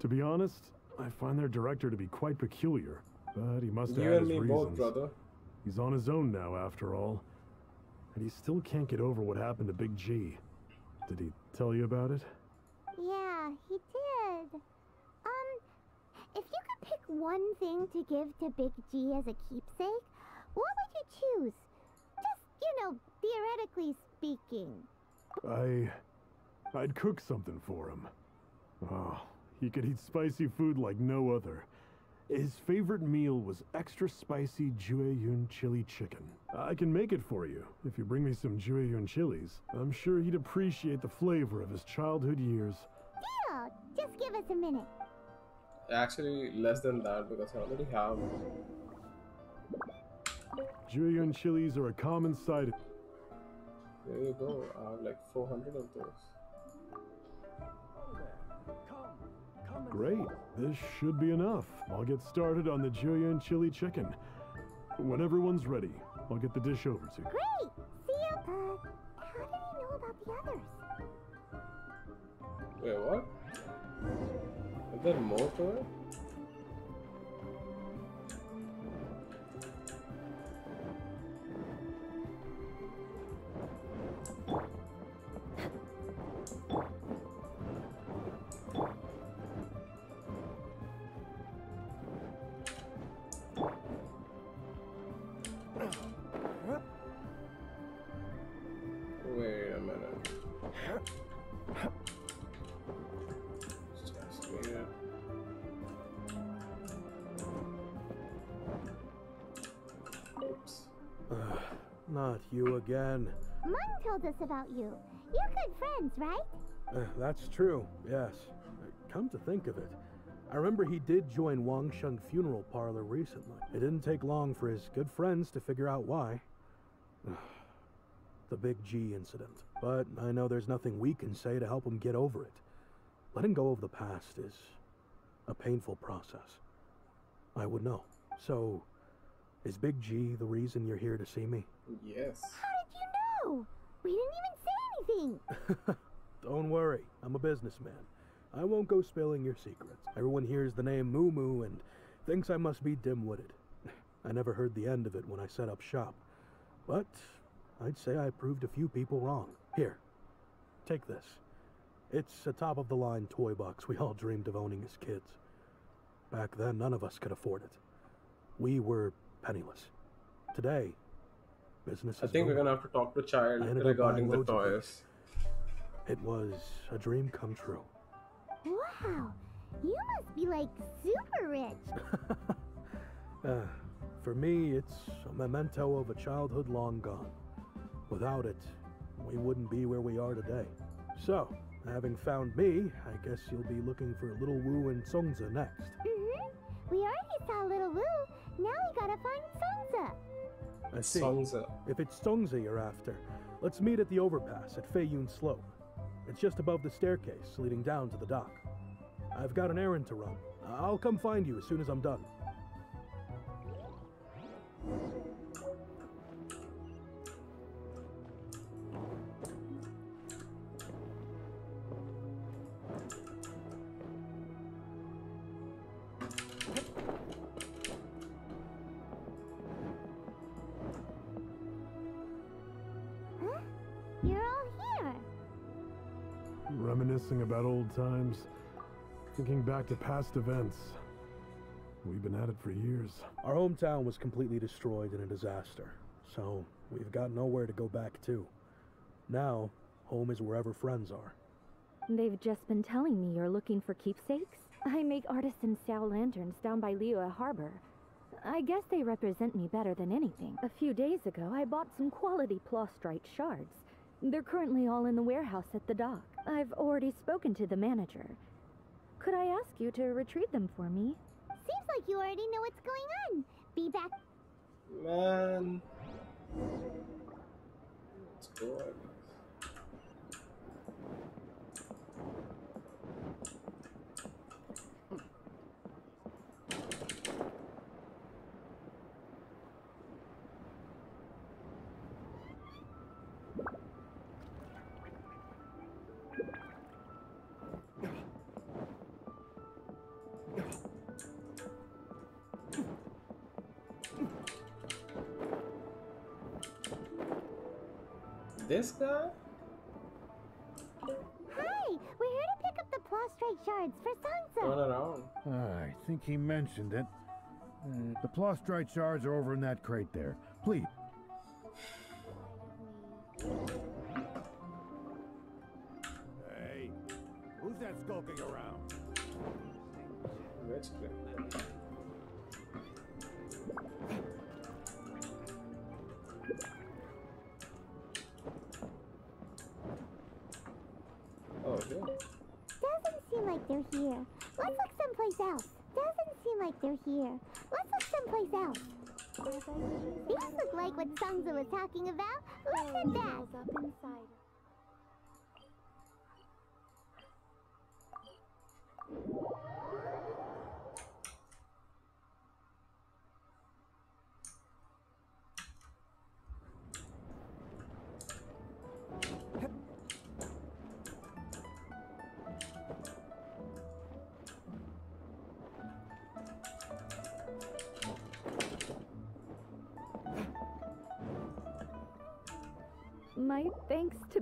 To be honest, I find their director to be quite peculiar, but he must have You had and his me reasons. both, brother. He's on his own now, after all. And he still can't get over what happened to Big G. Did he tell you about it? yeah, he did. Um, if you could pick one thing to give to Big G as a keepsake, what would you choose? Just, you know, theoretically speaking. I. I'd cook something for him. Oh, he could eat spicy food like no other. His favorite meal was extra spicy Jueyun chili chicken. I can make it for you if you bring me some Jueyun chilies. I'm sure he'd appreciate the flavor of his childhood years. Deal! Just give us a minute. Actually, less than that because I already have. Jueyun chilies are a common sight. There you go. I have like 400 of those. Great. This should be enough. I'll get started on the Jueyun chili chicken. When everyone's ready, I'll get the dish over to you. Great! See you. Uh, how did he know about the others? Wait, what? Is there more to it? Again. Meng told us about you. You're good friends, right? Uh, that's true, yes. Come to think of it, I remember he did join Wangsheng Funeral Parlor recently. It didn't take long for his good friends to figure out why. <sighs> the Big G incident. But I know there's nothing we can say to help him get over it. Letting go of the past is a painful process. I would know. So, is Big G the reason you're here to see me? Yes. We didn't even say anything. <laughs> Don't worry, I'm a businessman. I won't go spilling your secrets. Everyone hears the name Mumu and thinks I must be dim witted. <laughs> I never heard the end of it when I set up shop. But I'd say I proved a few people wrong. Here, take this. It's a top of the line toy box we all dreamed of owning as kids. Back then, none of us could afford it. We were penniless. Today, business I is think we're gonna have to talk to child I ended up regarding the toys. It was a dream come true. Wow, you must be like super rich. <laughs> Uh, for me, it's a memento of a childhood long gone. Without it, we wouldn't be where we are today. So, having found me, I guess you'll be looking for Little Wu and Songza next. Mm-hmm. We already saw Little Wu. Now we gotta find Songza. I see. Songza. If it's Songza you're after, let's meet at the overpass at Feiyun Slope. It's just above the staircase leading down to the dock. I've got an errand to run. I'll come find you as soon as I'm done. About old times, thinking back to past events. We've been at it for years. Our hometown was completely destroyed in a disaster, so we've got nowhere to go back to. Now, home is wherever friends are. They've just been telling me you're looking for keepsakes. I make artisan Xiao lanterns down by Liyue Harbor. I guess they represent me better than anything. A few days ago, I bought some quality Plostrite shards. They're currently all in the warehouse at the dock. I've already spoken to the manager. Could I ask you to retrieve them for me? Seems like you already know what's going on. Be back. Man. Let's go. This guy? Hi, we're here to pick up the Plostrite shards for Turn Songza. around. I think he mentioned it. Uh, the Plostrite shards are over in that crate there. Please. Hey, who's that skulking around? Which clip? Like they're here. Let's look someplace else. Doesn't seem like they're here. Let's look someplace else. These look like what Songza was talking about. Back. up inside.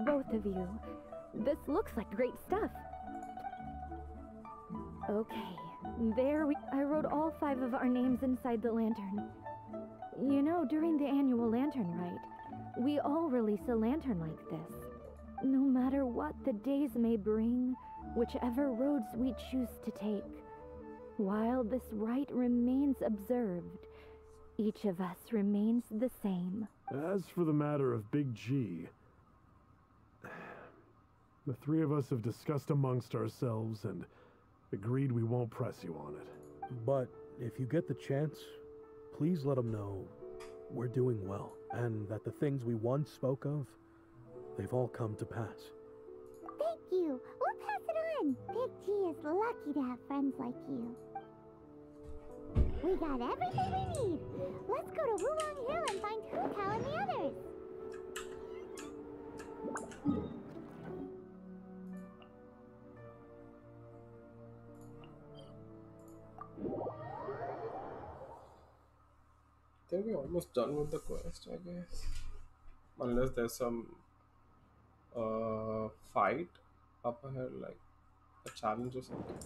Both of you. This looks like great stuff. Okay, there we. I wrote all five of our names inside the lantern. You know, during the annual lantern rite, we all release a lantern like this. No matter what the days may bring, whichever roads we choose to take, while this rite remains observed, each of us remains the same. As for the matter of Big G, the three of us have discussed amongst ourselves and agreed we won't press you on it. But if you get the chance, please let them know we're doing well and that the things we once spoke of, they've all come to pass. Thank you. We'll pass it on. Big G is lucky to have friends like you. We got everything we need. Let's go to Wuwang Hill and find Hu Tao and the others. Think we're almost done with the quest, I guess. Unless there's some uh, fight up ahead, like a challenge or something.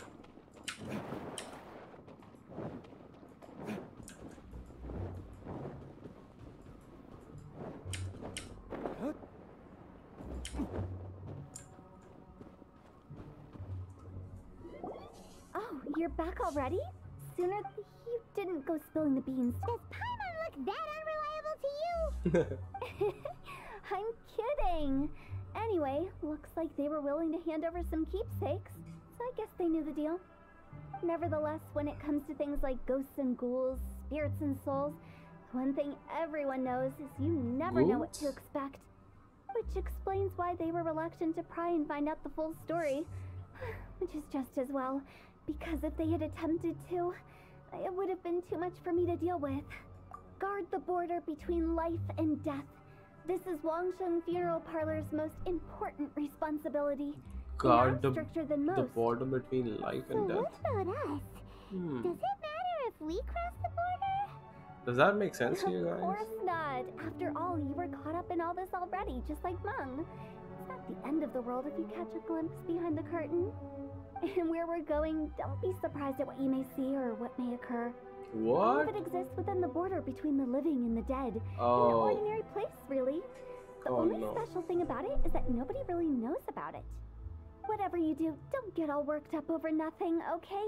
Oh, you're back already? Sooner you didn't go spilling the beans. Look that unreliable to you? <laughs> <laughs> I'm kidding. Anyway, looks like they were willing to hand over some keepsakes, so I guess they knew the deal. Nevertheless, when it comes to things like ghosts and ghouls, spirits and souls, one thing everyone knows is you never know what to expect. Which explains why they were reluctant to pry and find out the full story. <sighs> Which is just as well, because if they had attempted to, it would have been too much for me to deal with. Guard the border between life and death. This is Wangsheng Funeral Parlor's most important responsibility. Guard the, are stricter than the border between life So and death. what about us? Hmm. Does it matter if we cross the border? Does that make sense to you Of guys? course not. After all, you were caught up in all this already, just like Meng. It's not the end of the world if you catch a glimpse behind the curtain. <laughs> And where we're going, don't be surprised at what you may see or what may occur. All of What? it exists within the border between the living and the dead. Oh. An ordinary place, really. The Oh, only no. special thing about it is that nobody really knows about it. Whatever you do, don't get all worked up over nothing, okay?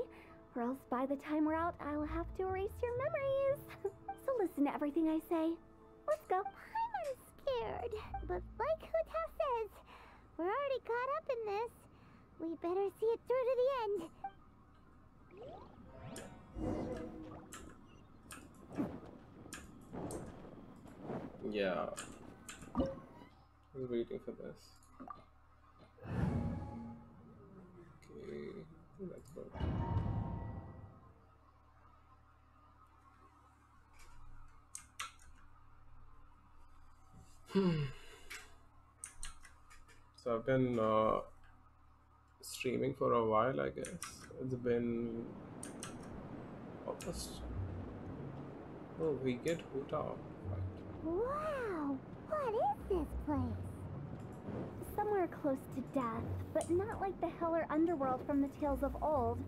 Or else by the time we're out, I'll have to erase your memories. <laughs> so listen to everything I say. Let's go. I'm scared. But like Hu Tao says, we're already caught up in this. We better see it through to the end. Yeah. I was waiting for this. Okay, that's good. Hmm. So I've been uh, streaming for a while, I guess. It's been almost. Oh, we get Hu Tao. Wow, what is this place? Somewhere close to death, but not like the hell or underworld from the tales of old.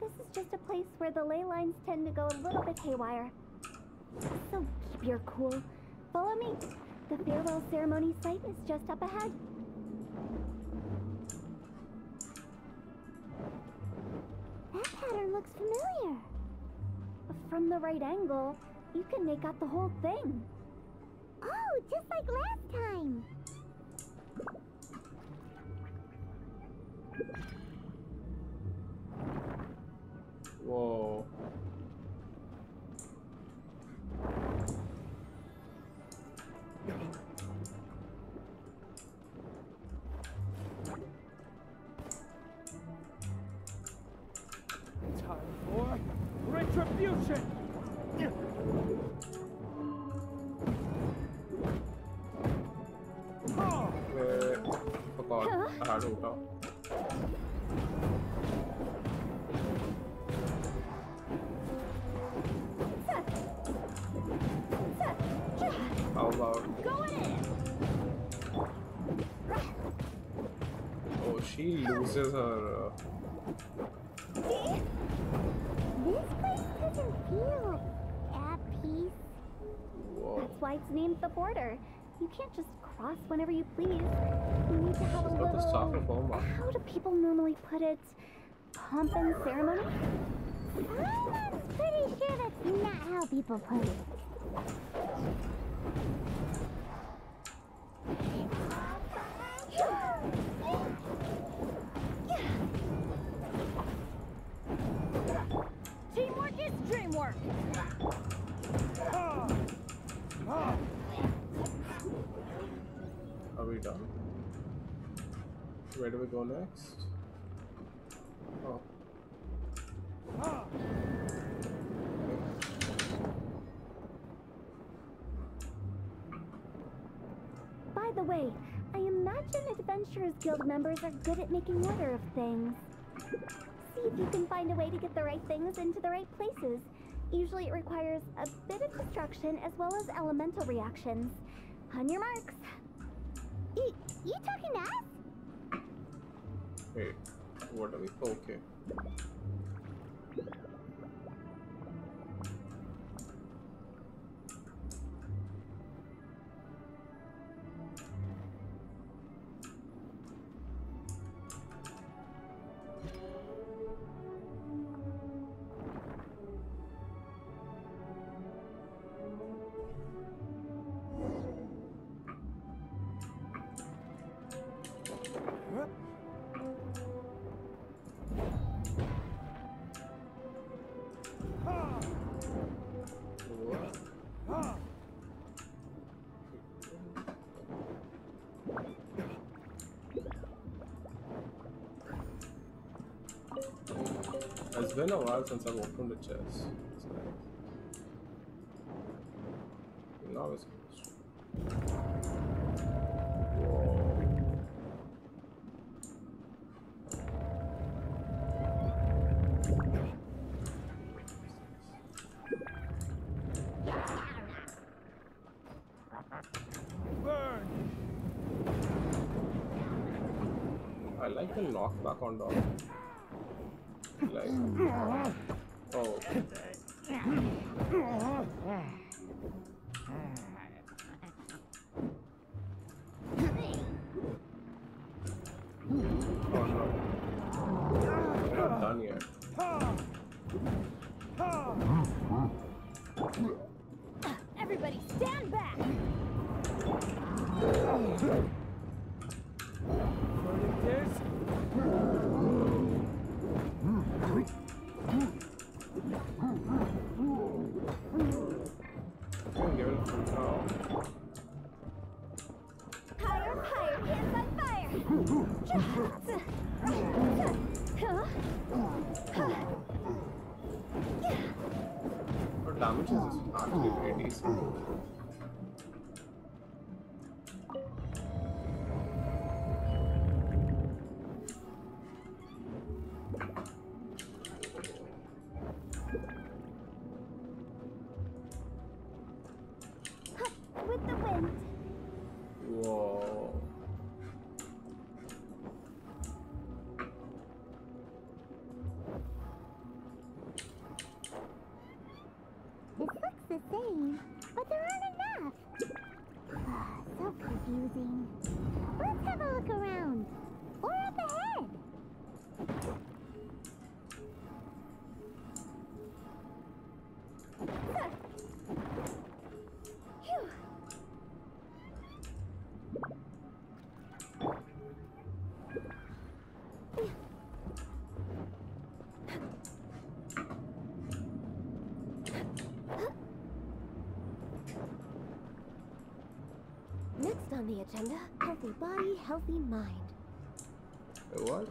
This is just a place where the ley lines tend to go a little bit haywire. So keep your cool. Follow me. The farewell ceremony site is just up ahead. That pattern looks familiar. From the right angle, you can make out the whole thing. Oh, just like last time. Whoa. 杀入道。How about? Uh, oh, she loses her. Uh... Whoa. That's why it's named the border. You can't just cross whenever you please. You need to have a She's the little. How do people normally put it? Pomp and ceremony? I'm pretty sure that's not how people put it. Teamwork is dreamwork. Ah. Ah. Are we done? Where do we go next? Oh. By the way, I imagine Adventurers Guild members are good at making order of things. See if you can find a way to get the right things into the right places. Usually it requires a bit of destruction as well as elemental reactions. On your marks. You, you talking to us? Wait. What are we? Okay. While since I've opened a chest. It's the knockback on dog. Damage is actually very decent. Mind. Wait, what?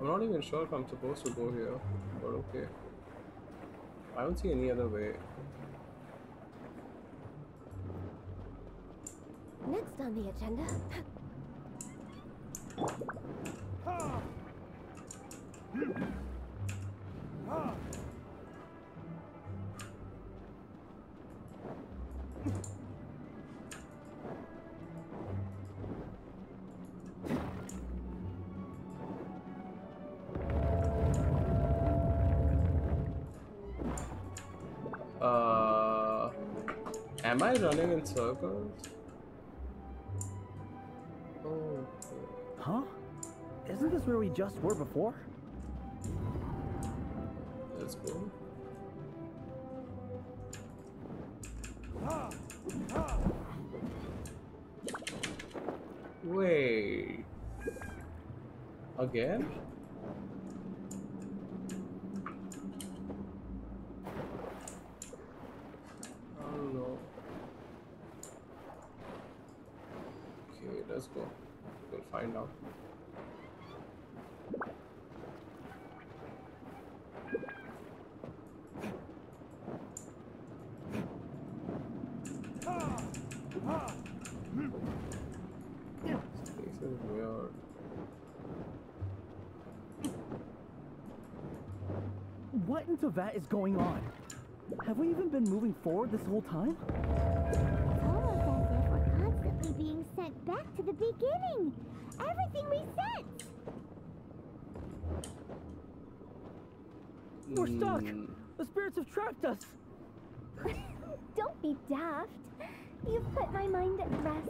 I'm not even sure if I'm supposed to go here, but okay. I don't see any other way. Next on the agenda, running in circles? Oh. Huh? Isn't this where we just were before? Let's go. Wait. Again? Let's go. We'll find out. What in Teyvat is going on? Have we even been moving forward this whole time? The beginning. Everything resets. We're stuck! Mm, The spirits have trapped us! <laughs> Don't be daft. You've put my mind at rest.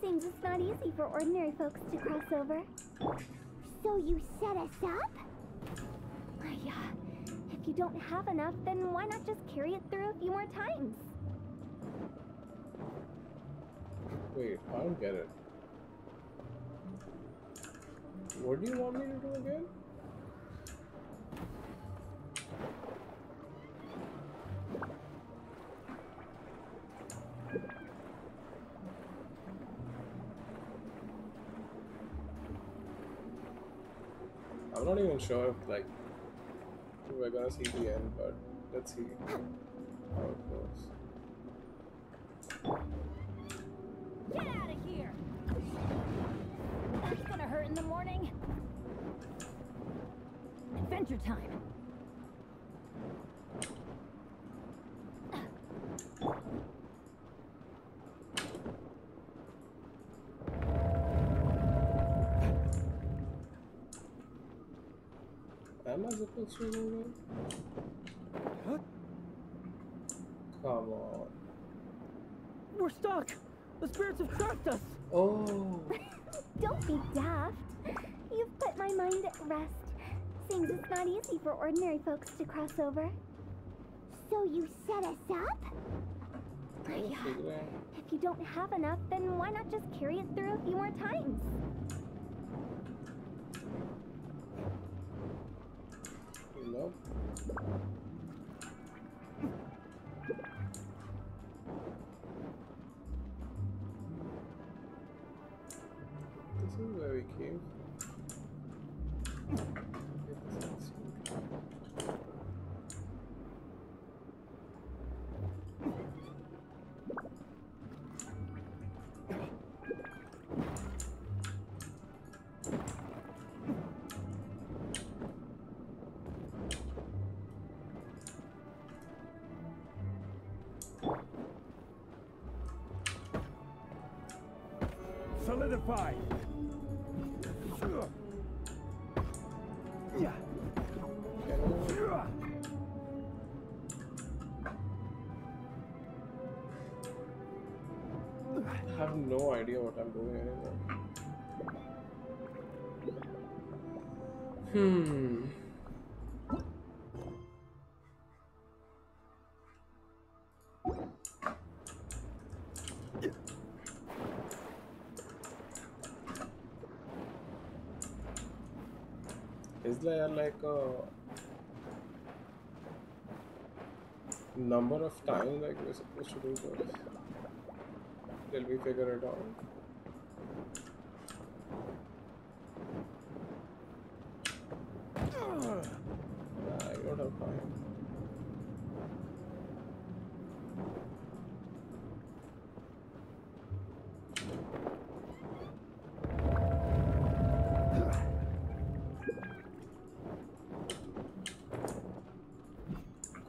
Seems it's not easy for ordinary folks to cross over. So you set us up? Yeah. If you don't have enough, then why not just carry it through a few more times? Wait, I don't get it. What do you want me to do again? I'm not even sure if like we're gonna see the end, but let's see how it goes. Get in the morning. Adventure time. Am I supposed to move in? Come on. We're stuck! The spirits have trapped us! Oh. <laughs> Don't be daft. You've put my mind at rest. Seems it's not easy for ordinary folks to cross over. So you set us up? Yeah. If you don't have enough, then why not just carry it through a few more times? I have no idea what I'm doing anymore. Hmm. Is there like a number of times like we're supposed to do this? Till we figure it out. Nah, I don't have time.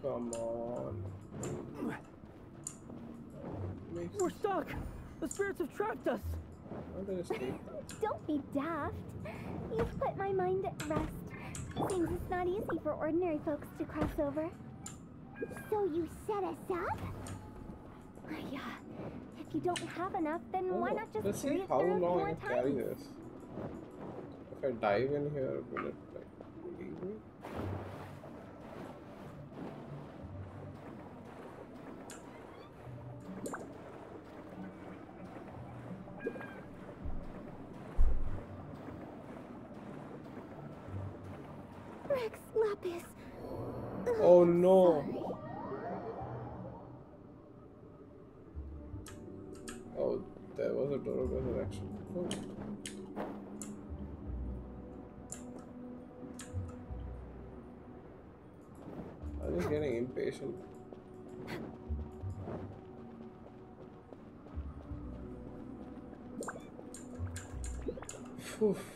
Come on. Makes We're stuck! The spirits have trapped us! I'm gonna escape. Don't be daft. You've put my mind at rest. Seems it's not easy for ordinary folks to cross over. So you set us up? Oh, yeah. If you don't have enough, then why Oh, not just let's see how long I can carry this. If I dive in here, will it like Phew.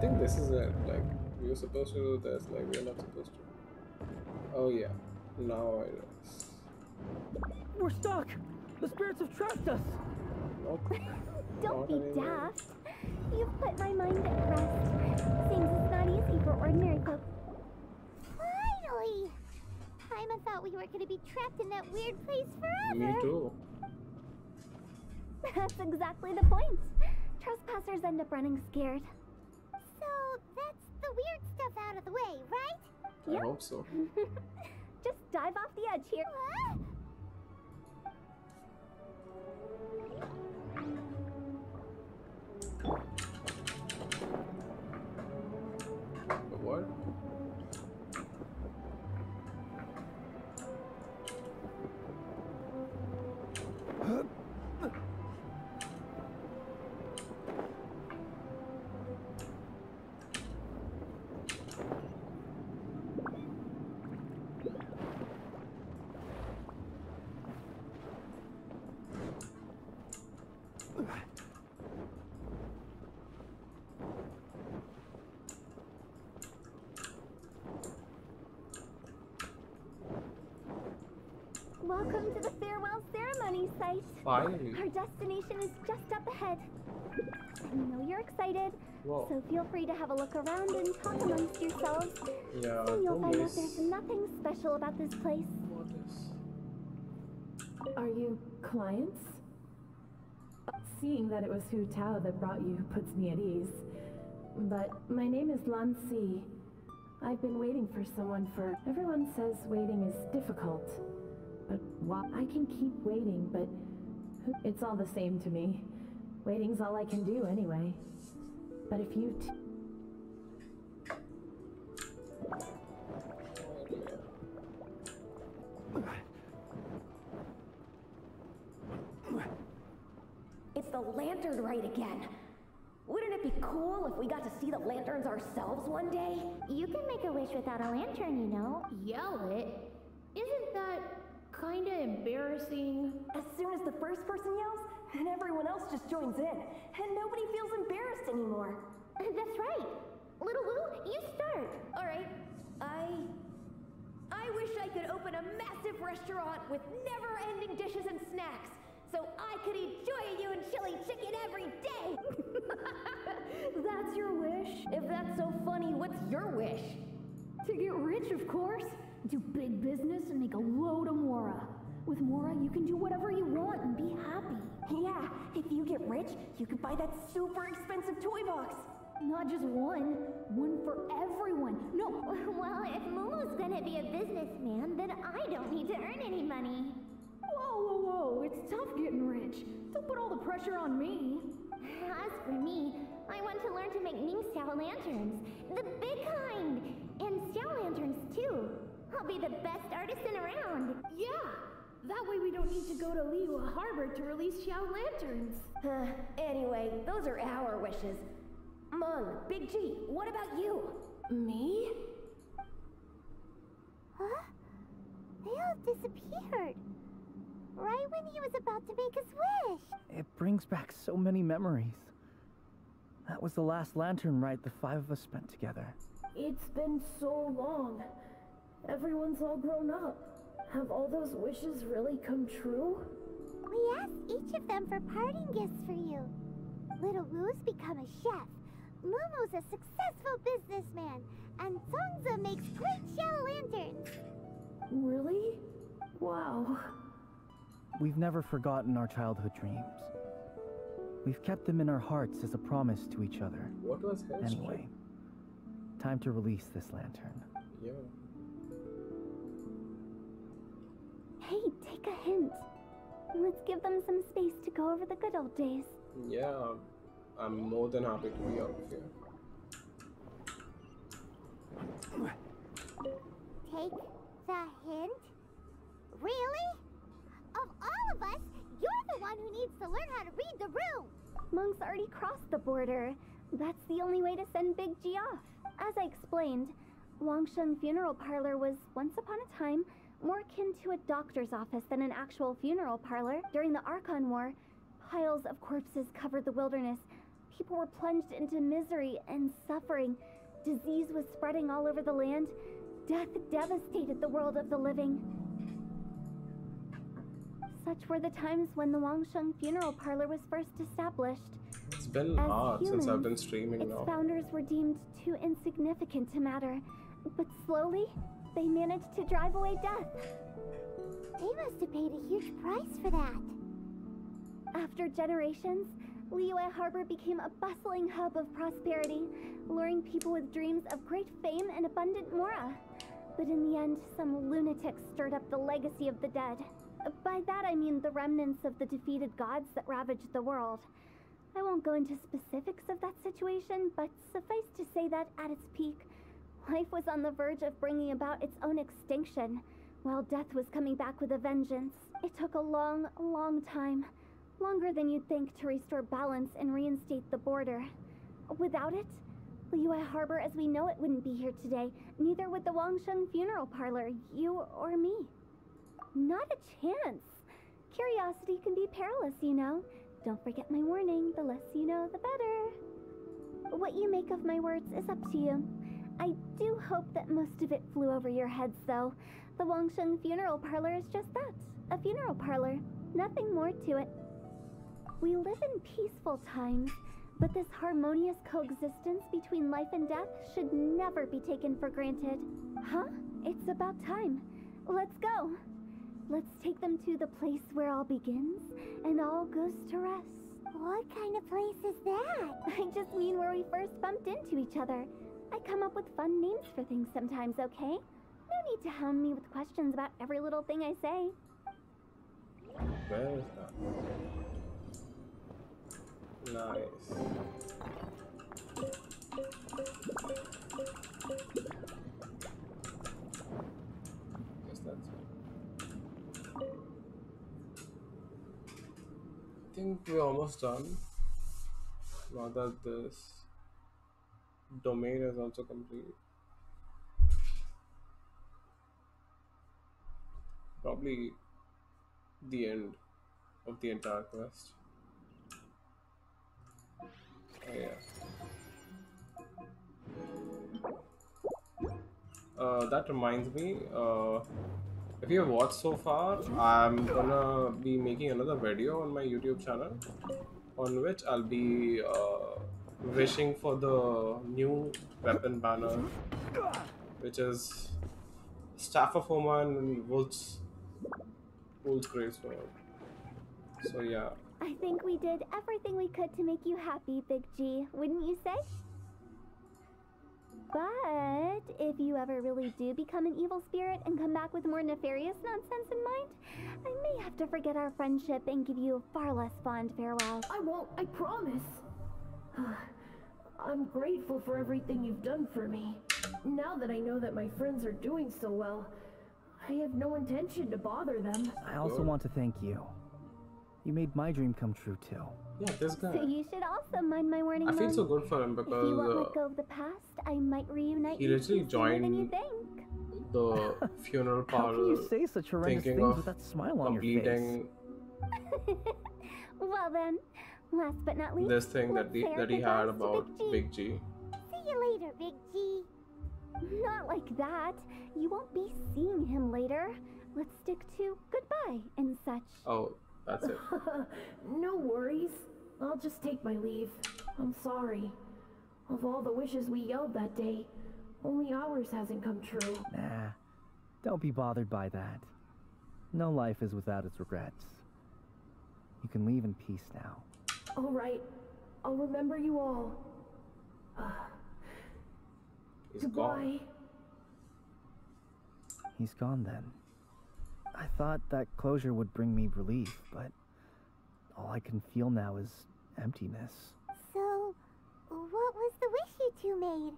Think this is it. Like, we were supposed to do this, like, we're not supposed to. Oh, yeah. Now it is. We're stuck! The spirits have trapped us! Nope. <laughs> Don't Not be anymore. daft. You've put my mind at rest. Seems it's not easy for ordinary folk. Finally! Paimon thought we were gonna be trapped in that weird place forever. Me too. <laughs> That's exactly the point. Trespassers end up running scared. Right? I hope so. <laughs> Just dive off the edge here. Welcome to the farewell ceremony site. Finally. Our destination is just up ahead. I know you're excited, Whoa. so feel free to have a look around and talk amongst yourselves. Yeah, Soon you'll find out there's nothing special about this place. What is? Are you clients? Seeing that it was Hu Tao that brought you puts me at ease. But my name is Lan Si. I've been waiting for someone for. Everyone says waiting is difficult. But why? I can keep waiting, but it's all the same to me. Waiting's all I can do anyway. But if you. T- It's the Lantern Rite again. Wouldn't it be cool if we got to see the lanterns ourselves one day? You can make a wish without a lantern, you know. Yell it? Isn't that kinda embarrassing? As soon as the first person yells, then everyone else just joins in, and nobody feels embarrassed anymore. Uh, that's right. Little Lou, you start. All right, I. I wish I could open a massive restaurant with never ending dishes and snacks so I could eat Joy and chili chicken every day! <laughs> That's your wish? If that's so funny, what's your wish? To get rich, of course. Do big business and make a load of Mora. With Mora, you can do whatever you want and be happy. Yeah, if you get rich, you could buy that super expensive toy box. Not just one, one for everyone. No, <laughs> Well, if Momo's gonna be a businessman, then I don't need to earn any money. whoa, whoa, whoa, it's tough getting rich. Don't put all the pressure on me. <sighs> As for me, I want to learn to make Ning Xiao lanterns. The big kind! And Xiao lanterns, too. I'll be the best artisan around. Yeah! That way we don't need to go to Liyue Harbor to release Xiao lanterns. Uh, anyway, those are our wishes. Meng, Big G, what about you? Me? Huh? They all disappeared. Right when he was about to make his wish. It brings back so many memories. That was the last lantern ride the five of us spent together. It's been so long. Everyone's all grown up. Have all those wishes really come true? We asked each of them for parting gifts for you. Little Wu's become a chef. Momo's a successful businessman. And Songza makes great shell lanterns. Really? Wow. We've never forgotten our childhood dreams. We've kept them in our hearts as a promise to each other. What was his Anyway, time to release this lantern. Yeah. Hey, take a hint. Let's give them some space to go over the good old days. Yeah, I'm more than happy to be out of here. Take the hint? Really? Of all of us, you're the one who needs to learn how to read the room. Monk's already crossed the border. That's the only way to send Big G off. As I explained, Wangsheng Funeral Parlor was once upon a time more akin to a doctor's office than an actual funeral parlor. During the Archon War, piles of corpses covered the wilderness. People were plunged into misery and suffering. Disease was spreading all over the land. Death devastated the world of the living. Such were the times when the Wangsheng Funeral Parlor was first established. It's been As hard since I've been streaming Its now. founders were deemed too insignificant to matter, but slowly they managed to drive away death. They must have paid a huge price for that. After generations, Liyue Harbor became a bustling hub of prosperity, luring people with dreams of great fame and abundant mora. But in the end, some lunatics stirred up the legacy of the dead. By that I mean the remnants of the defeated gods that ravaged the world. I won't go into specifics of that situation, but suffice to say that at its peak, life was on the verge of bringing about its own extinction, while death was coming back with a vengeance. It took a long, long time, longer than you'd think, to restore balance and reinstate the border. Without it, Liyue Harbor as we know it wouldn't be here today, neither would the Wangsheng Funeral Parlor, you or me. Not a chance. Curiosity can be perilous, you know. Don't forget my warning. The less you know, the better. What you make of my words is up to you. I do hope that most of it flew over your heads, though. The Wangsheng Funeral Parlor is just that a funeral parlor. Nothing more to it. We live in peaceful times, but this harmonious coexistence between life and death should never be taken for granted. Huh? It's about time. Let's go. Let's take them to the place where all begins and all goes to rest. What kind of place is that? <laughs> I just mean where we first bumped into each other. I come up with fun names for things sometimes, okay? No need to hound me with questions about every little thing I say. Nice. Guess that's it. I think we're almost done. Now that this domain is also complete. Probably the end of the entire quest. Oh, yeah. Uh, that reminds me, uh, if you have watched so far, I'm gonna be making another video on my YouTube channel on which I'll be uh, wishing for the new weapon banner, which is Staff of Homa and Wolf's, Wolf's Gravestone. So, yeah. I think we did everything we could to make you happy, Big G, wouldn't you say? But if you ever really do become an evil spirit and come back with more nefarious nonsense in mind, I may have to forget our friendship and give you a far less fond farewell. I won't, I promise. I'm grateful for everything you've done for me. Now that I know that my friends are doing so well, I have no intention to bother them. I also want to thank you. You made my dream come true too. Yeah, this guy. So you should also mind my warning. I feel so good for him because If you because won't uh, let go of the past, I might reunite he you literally two sooner you joined think. the <laughs> funeral parlor. How can parlor you say such horrendous things with that smile on your face? <laughs> well then, last but not least, this thing that he, that he had about Big G. Big G. See you later, Big G. Not like that. You won't be seeing him later. Let's stick to goodbye and such. Oh, that's it. <laughs> no worries. I'll just take my leave. I'm sorry. Of all the wishes we yelled that day, only ours hasn't come true. Nah, don't be bothered by that. No life is without its regrets. You can leave in peace now. All right. I'll remember you all. He's Goodbye. gone. He's gone then. I thought that closure would bring me relief, but all I can feel now is emptiness. So, what was the wish you two made?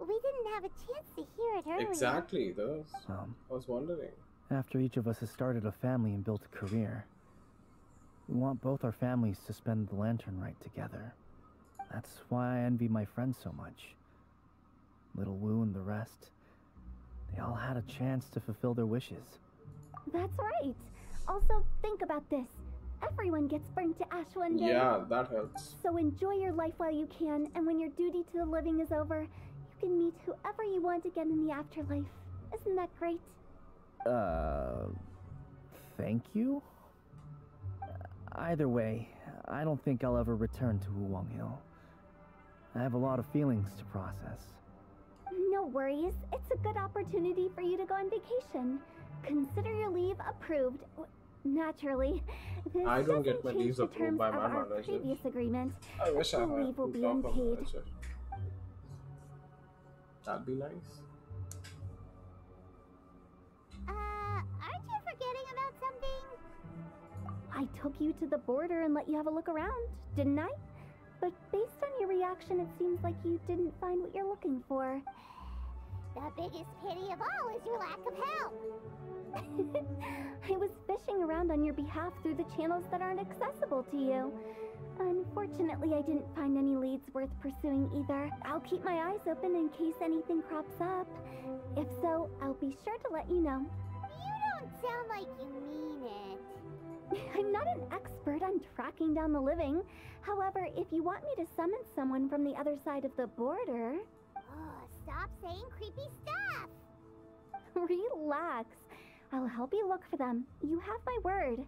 We didn't have a chance to hear it earlier. Exactly. Those. Um, I was wondering. After each of us has started a family and built a career, we want both our families to spend the Lantern Rite together. That's why I envy my friends so much. Little Wu and the rest. They all had a chance to fulfill their wishes. That's right. Also, think about this. Everyone gets burned to ash one day. Yeah, that helps. So enjoy your life while you can, and when your duty to the living is over, you can meet whoever you want again in the afterlife. Isn't that great? Uh, thank you? Either way, I don't think I'll ever return to Wuwang Hill. I have a lot of feelings to process. No worries. It's a good opportunity for you to go on vacation. Consider your leave approved. Naturally, this I don't get my change leaves the approved terms by of my our manager. previous agreement. I wish I had leave will be approved off unpaid. That'd be nice. Uh, I took you to the border and let you have a look around, didn't I? But based on your reaction, it seems like you didn't find what you're looking for. The biggest pity of all is your lack of help. <laughs> I was fishing around on your behalf through the channels that aren't accessible to you. Unfortunately, I didn't find any leads worth pursuing either. I'll keep my eyes open in case anything crops up. If so, I'll be sure to let you know. You don't sound like you mean it. <laughs> I'm not an expert on tracking down the living. However, if you want me to summon someone from the other side of the border, Oh, stop saying creepy stuff. <laughs> relax. I'll help you look for them. You have my word.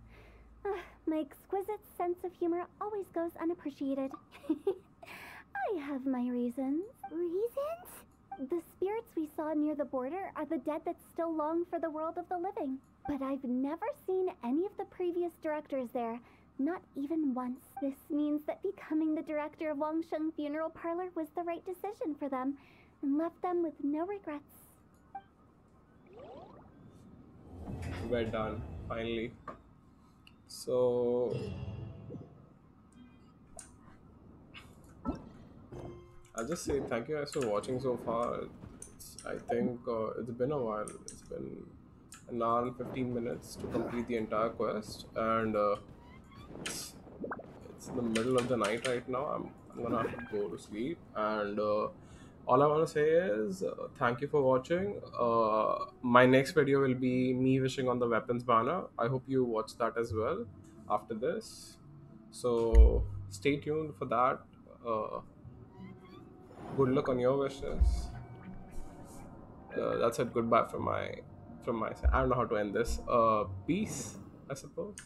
My exquisite sense of humor always goes unappreciated. <laughs> I have my reasons. Reasons? The spirits we saw near the border are the dead that still long for the world of the living. But I've never seen any of the previous directors there, not even once. This means that becoming the director of Wangsheng Funeral Parlor was the right decision for them and left them with no regrets. We're done, finally. So. I'll just say thank you guys for watching so far. It's, I think uh, it's been a while. It's been an hour and 15 minutes to complete the entire quest, and uh, it's, it's the middle of the night right now. I'm, I'm gonna have to go to sleep, and uh, all I want to say is uh, thank you for watching. Uh, my next video will be me wishing on the weapons banner. I hope you watch that as well after this. So stay tuned for that. Good luck on your wishes. Uh, that's it. Goodbye from my from my side. I don't know how to end this. Uh, peace, I suppose.